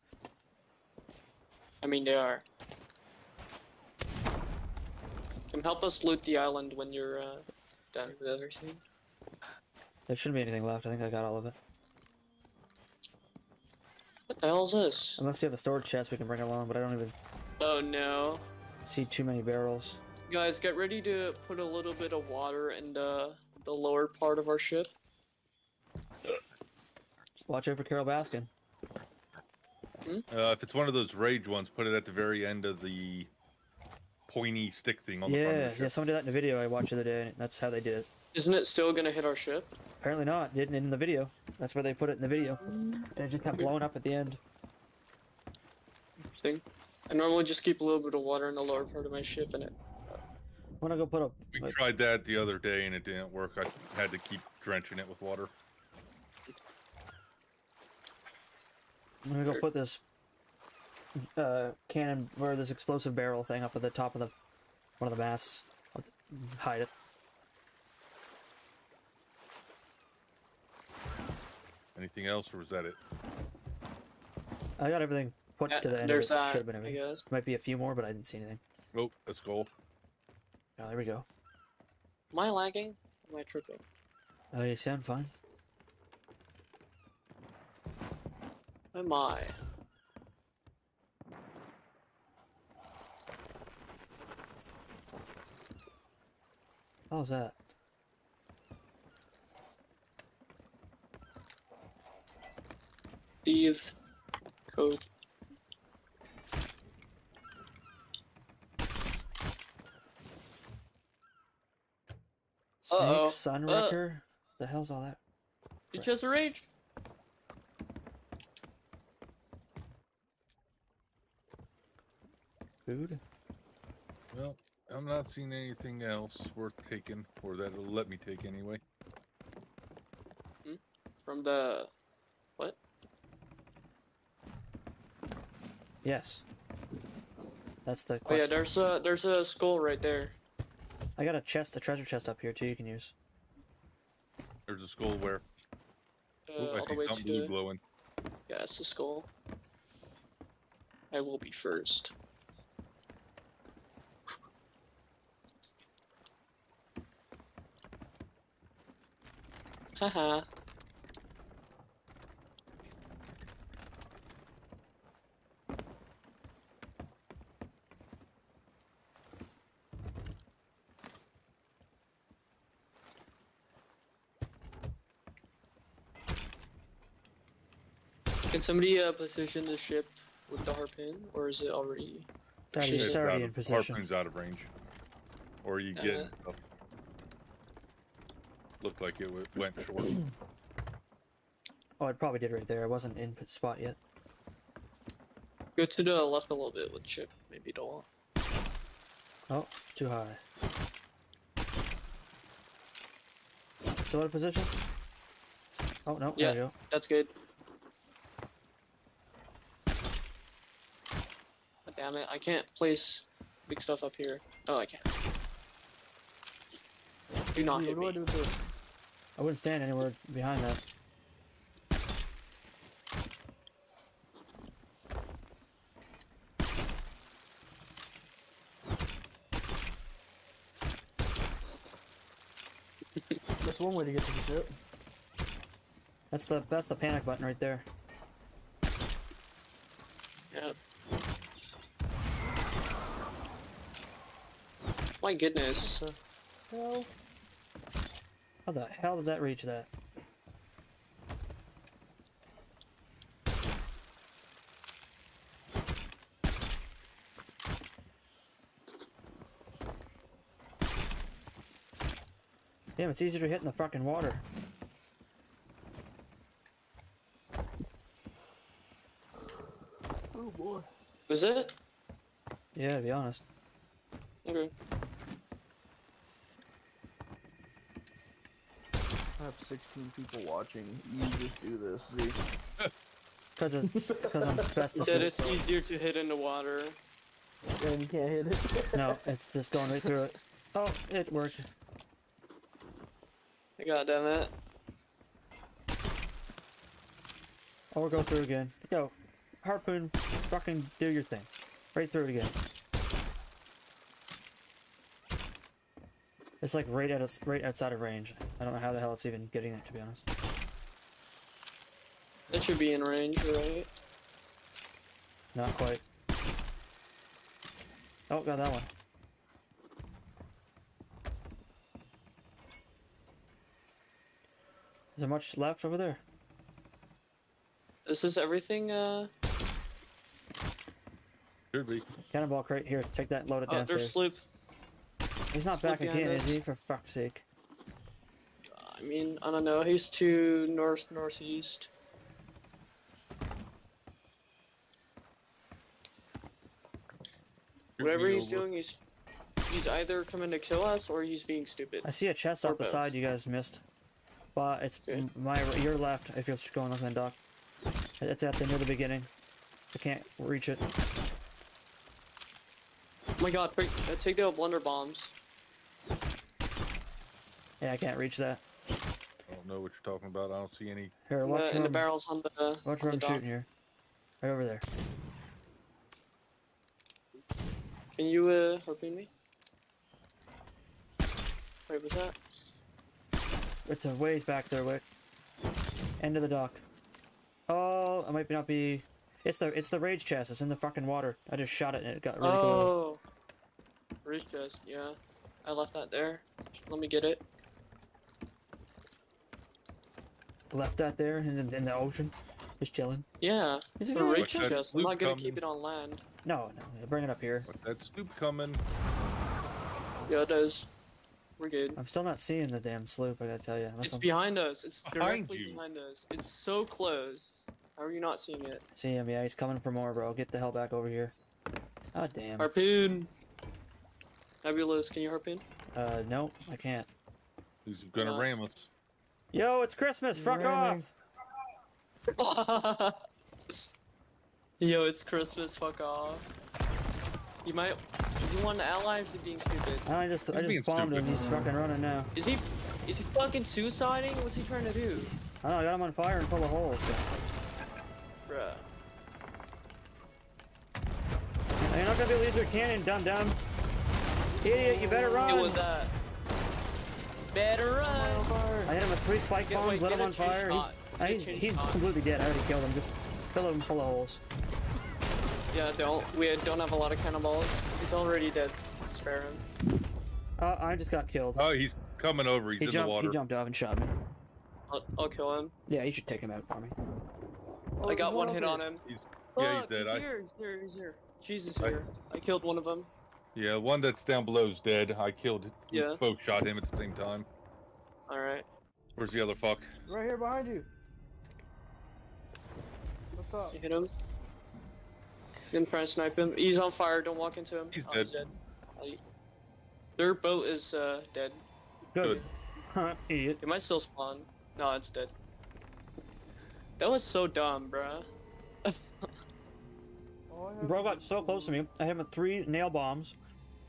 I mean, they are. Come help us loot the island when you're uh, done with everything. There shouldn't be anything left. I think I got all of it. What the hell is this? Unless you have a storage chest we can bring along, but I don't even Oh no. see too many barrels. Guys, get ready to put a little bit of water in the, the lower part of our ship. Watch out for Carole Baskin. Uh, if it's one of those rage ones, put it at the very end of the pointy stick thing on the front Yeah, the yeah, ship. someone did that in a video I watched the other day, and that's how they did it. Isn't it still gonna hit our ship? Apparently not. Didn't in the video. That's where they put it in the video. And it just kept blowing up at the end. Interesting. I normally just keep a little bit of water in the lower part of my ship and it. I'm gonna go put a. We like, tried that the other day and it didn't work. I had to keep drenching it with water. I'm gonna go put this uh, cannon or this explosive barrel thing up at the top of the one of the masts. I'll hide it. Anything else, or was that it? I got everything put Yeah, to the end. there's of it. that, Should have been I everything. guess. Might be a few more, but I didn't see anything. Oh, let's go. Oh, there we go. Am I lagging? Am I tripping? Oh, you sound fine. Am I? How's that? These Code. Snake. Sunwrecker? Uh. The hell's all that? You just rage? Food? Well, I'm not seeing anything else worth taking, or that'll let me take anyway. From from the what? Yes. That's the Oh yeah, there's a there's a skull right there. I got a chest, a treasure chest up here too. You can use. There's a skull where. Uh, Ooh, I all the see way something blue the glowing. yeah, it's a skull. I will be first. Haha. Can somebody uh, position the ship with the harpoon, or is it already? It's already, in- out of- position. Harpoon's out of range. Or you get. Uh. Looked like it went short. Oh, it probably did right there. I wasn't in p- spot yet. Go to the left a little bit with ship. Maybe don't. Oh, too high. Still out of position? Oh no, Yeah. there you go. That's good. God damn it! I can't place big stuff up here. Oh, I can. Do not Dude, hit what do I me. Do with this? I wouldn't stand anywhere behind that. That's one way to get to the ship. That's the that's the panic button right there. Yeah. My goodness. Hell, How the hell did that reach that? Damn, it's easier to hit in the fucking water. oh boy. Was it? Yeah, to be honest. Okay. I have 16 people watching. You just do this, Zeke. Because it's because I'm best Said assist. it's easier to hit in the water. And you can't hit it. No, it's just going right through it. Oh, it worked. God damn it. Oh, we'll go through again. Go. Harpoon, fucking do your thing. Right through it again. It's like right at us, right outside of range. I don't know how the hell it's even getting it, to be honest. It should be in range, right? Not quite. Oh, got that one. Is there much left over there? This is everything, uh... Should be. Cannonball crate here. Take that. Load it Oh, there's downstairs. sloop. He's not back again, is he? For fuck's sake. I mean, I don't know. He's to north northeast. Shoot Whatever he's doing, he's he's either coming to kill us or he's being stupid. I see a chest Or off the side you guys missed. But it's Okay. my your left if you're going looking at the dock. It's at the near the beginning. I can't reach it. Oh my god, quick, uh, take the blunder bombs. Yeah, I can't reach that. I don't know what you're talking about. I don't see any. Here, In watch the, where in the barrels on the, Watch where I'm shooting here. Right over there. Can you uh, harpoon me? Wait, was that? It's a ways back there, Wick. End of the dock. Oh, I might not be. It's the it's the rage chest. It's in the fucking water. I just shot it and it got really close. oh, Ridge chest. Yeah, I left that there. Let me get it. Left that there in, the- in the ocean, just chilling. Yeah, Is it the good? ridge What's chest. I'm not gonna coming? keep it on land. No, no, bring it up here. But that sloop coming. Yeah, it does. We're good. I'm still not seeing the damn sloop. I gotta tell you. Unless It's I'm behind us. It's directly you. behind us. It's so close. How are you not seeing it? see him. Yeah, he's coming for more, bro. Get the hell back over here. Oh damn. Harpoon. Nebulous, can you harpoon? Uh, no, I can't. He's gonna Uh, ram us. Yo, it's Christmas. Fuck Ramming. off. Yo, it's Christmas. Fuck off. You might. Is he one ally? Or is he being stupid? I just, I He's being just bombed him. He's fucking running now. Is he? Is he fucking suiciding? What's he trying to do? I don't know. I got him on fire and full of holes. So. Bruh. You're not gonna be able to use your cannon, dum dum. Idiot, you better run. Deal with that. Better run. I hit him with three spike Get- bombs, wait, let him on fire. He's. I, he's, change completely dead. I already killed him. Just fill him full of holes. Yeah, don't. We don't have a lot of cannonballs. He's already dead. Spare him. Uh, I just got killed. Oh, he's coming over. He's he in jumped. the water. He jumped off and shot me. I'll, I'll kill him. Yeah, you should take him out for me. Oh, I got one hit on him. He's yeah, he's dead. He's I, here. He's here. He's here. Jesus I- here. I killed one of them. Yeah, one that's down below is dead. I killed. we Yeah. both shot him at the same time. All right. Where's the other fuck? Right here behind you. What's up? You hit him. You can try and snipe him. He's on fire. Don't walk into him. He's Oh, He's dead. dead. I- Their boat is uh, dead. Good. Huh, Idiot. It might still spawn. No, it's dead. That was so dumb, bruh. I Bro got so close to me. I hit him with three nail bombs.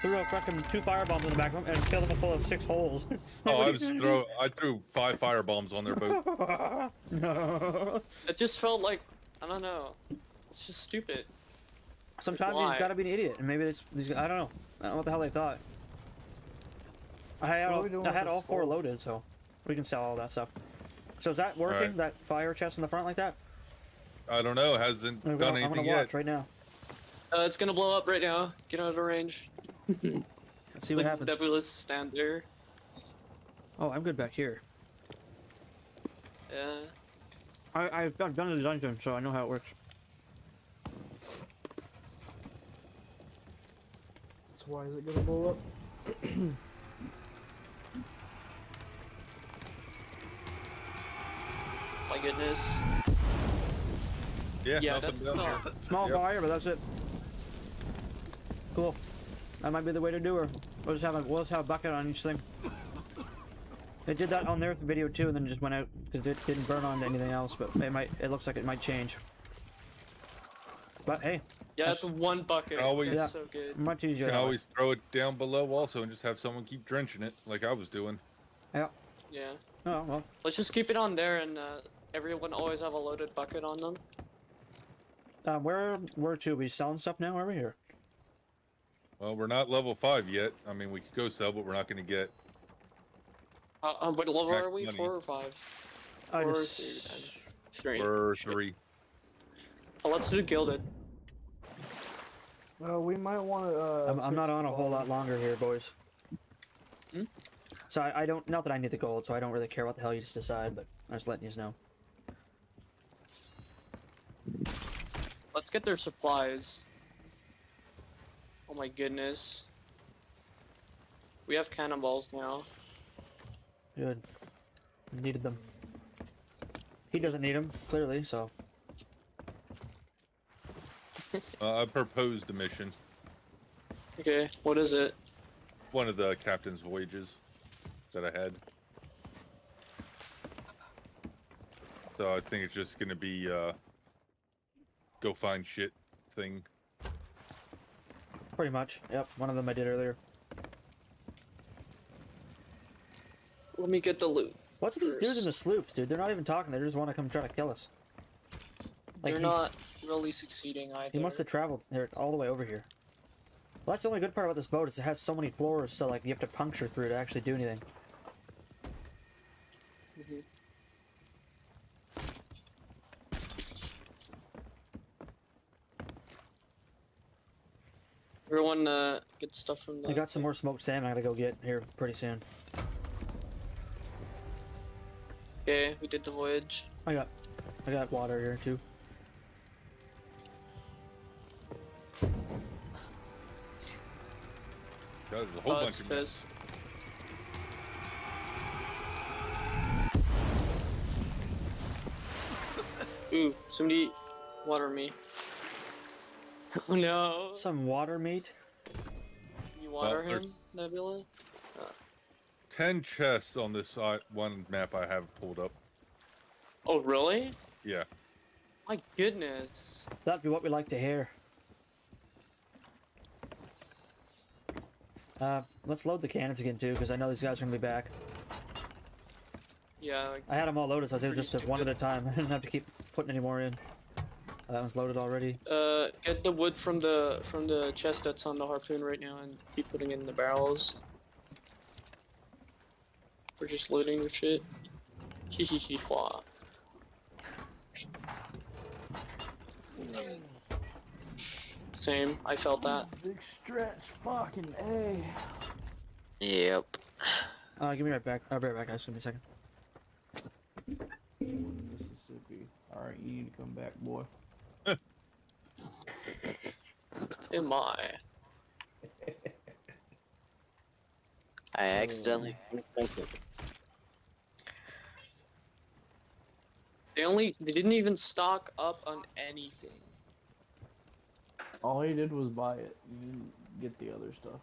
Threw a fucking two fire bombs in the back of him and killed him full of six holes. Oh, I was throw. I threw five fire bombs on their boat. no. it just felt like I don't know. It's just stupid. Sometimes Why? he's got to be an idiot, and maybe this, these. I don't know. I don't know what the hell they thought. I had all, I had all four hole? loaded, so we can sell all that stuff. So is that working? Alright. That fire chest in the front like that? I don't know. Hasn't done gonna, I'm anything gonna yet. watch right now. Uh, it's gonna blow up right now. Get out of range. Let's see what the happens. nebulous stand there. Oh, I'm good back here. Yeah. I, I've done, done the dungeon, so I know how it works. So why is it gonna blow up? My goodness. Yeah, Yeah, nothing that's down here. not. Small Yep. fire, but that's it. Cool. That might be the way to do her. We'll just have a we'll just have a bucket on each thing. They did that on their video too, and then just went out because it didn't burn onto anything else. But it might. It looks like it might change. But hey, Yeah, it's one bucket. Always- Yeah. so good. much easier. You can that way. always throw it down below also and just have someone keep drenching it like I was doing. Yeah. Yeah. Oh well. Let's just keep it on there and uh, everyone always have a loaded bucket on them. Uh, where where to? We selling stuff now? Over here. Well, we're not level five yet. I mean, we could go sell, but we're not going to get. Uh, uh, what level are we? money. Four or five? I Or just. Three. Or three. Oh, let's do gilded. Well, we might want to. Uh, I'm, I'm not on a whole lot longer here, boys. Hmm? So I, I don't. Not that I need the gold, so I don't really care what the hell you just decide. But I'm just letting you know. Let's get their supplies. Oh my goodness. We have cannonballs now. Good. Needed them. He doesn't need them clearly, so Uh, I proposed a mission. Okay, what is it? One of the captain's voyages that I had. So I think it's just going to be uh, go find shit thing. Pretty much. Yep. One of them I did earlier. Let me get the loot. What's with these dudes in the sloops, dude? They're not even talking. They just want to come try to kill us. Like They're he, not really succeeding either. He must have traveled all the way over here. Well, that's the only good part about this boat is it has so many floors, so like you have to puncture through to actually do anything. Mhm. Everyone uh, get stuff from the. I got some more smoked salmon. I gotta go get here pretty soon. Okay, we did the voyage. I got, I got water here too. God, there's a whole Oh, bunch it's of pissed. Ooh, somebody water me. Oh no. Some water meat. You water there's- him, Nebula? ten chests on this uh, one map I have pulled up. Oh, really? Yeah, My goodness. That'd be what we like to hear. Uh, let's load the cannons again too, because I know these guys are gonna be back. Yeah, like, I had them all loaded, so I was able just to one at a time. I didn't have to keep putting any more in. That one's loaded already. uh, get the wood from the from the chest that's on the harpoon right now and keep putting it in the barrels. We're just loading the shit. Hee hee hee hwa. Same, I felt that. Big stretch, fucking a. Yep. Uh, give me right back. I'll be right back, guys. Give me a second. Mississippi. All right, you need to come back, boy. Oh Am I? I accidentally. They only they didn't even stock up on anything. All he did was buy it. He didn't get the other stuff.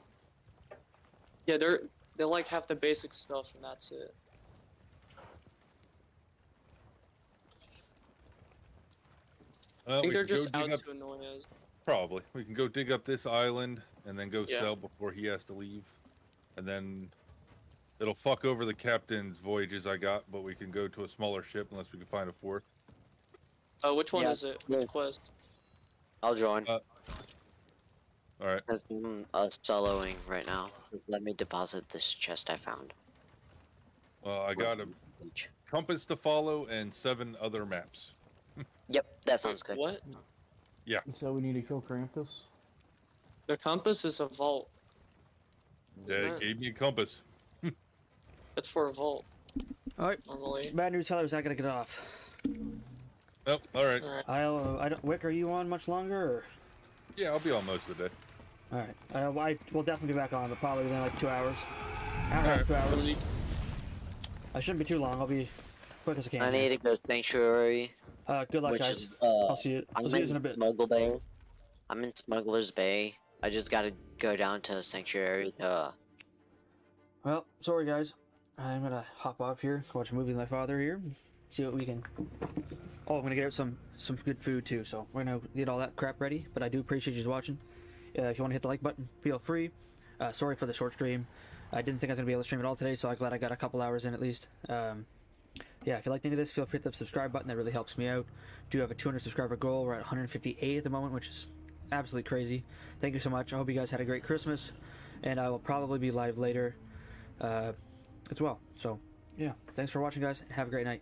Yeah, they're they like have the basic stuff and that's it. Well, I think they're just out up- to annoy us. Probably. We can go dig up this island and then go Yeah. sell before he has to leave. And then it'll fuck over the captain's voyages I got, but we can go to a smaller ship unless we can find a fourth. Uh, which one Yeah, is it? yeah. Which quest? I'll join. Uh, All right. I'm uh, soloing right now. Let me deposit this chest I found. Well, I got a compass to follow and seven other maps. Yep, that sounds good. What? Yeah. So we need to kill Krampus. The compass is a vault. Yeah, it it? gave me a compass. It's for a vault All right, normally. bad news, fellas. I gotta get off. Nope. All right. Alright. I'll. Uh, I don't. Wic, are you on much longer? Or? Yeah, I'll be on most of the day. All right. Uh, well, I will definitely be back on, but probably within like two hours. Hour and Alright. two hours. I shouldn't be too long. I'll be quick as I can. I need to go sanctuary, Uh, good luck, which guys. is uh, I'll see you. I'm I'll see you in a in bit. Smuggle Bay. I'm in Smuggler's Bay. I just gotta go down to sanctuary to. Well, sorry guys. I'm gonna hop off here, watch a movie with my father here, see what we can. Oh, I'm gonna get out some some good food too. So we're gonna get all that crap ready. But I do appreciate you watching. Uh, if you want to hit the like button, feel free. Uh, sorry for the short stream. I didn't think I was gonna be able to stream it all today, so I'm glad I got a couple hours in at least. Um, yeah, if you liked any of this, feel free to hit the subscribe button. That really helps me out. Do have a 200 subscriber goal. We're at 158 at the moment, which is absolutely crazy. Thank you so much. I hope you guys had a great Christmas, and I will probably be live later uh, as well. So, yeah, thanks for watching, guys, have a great night.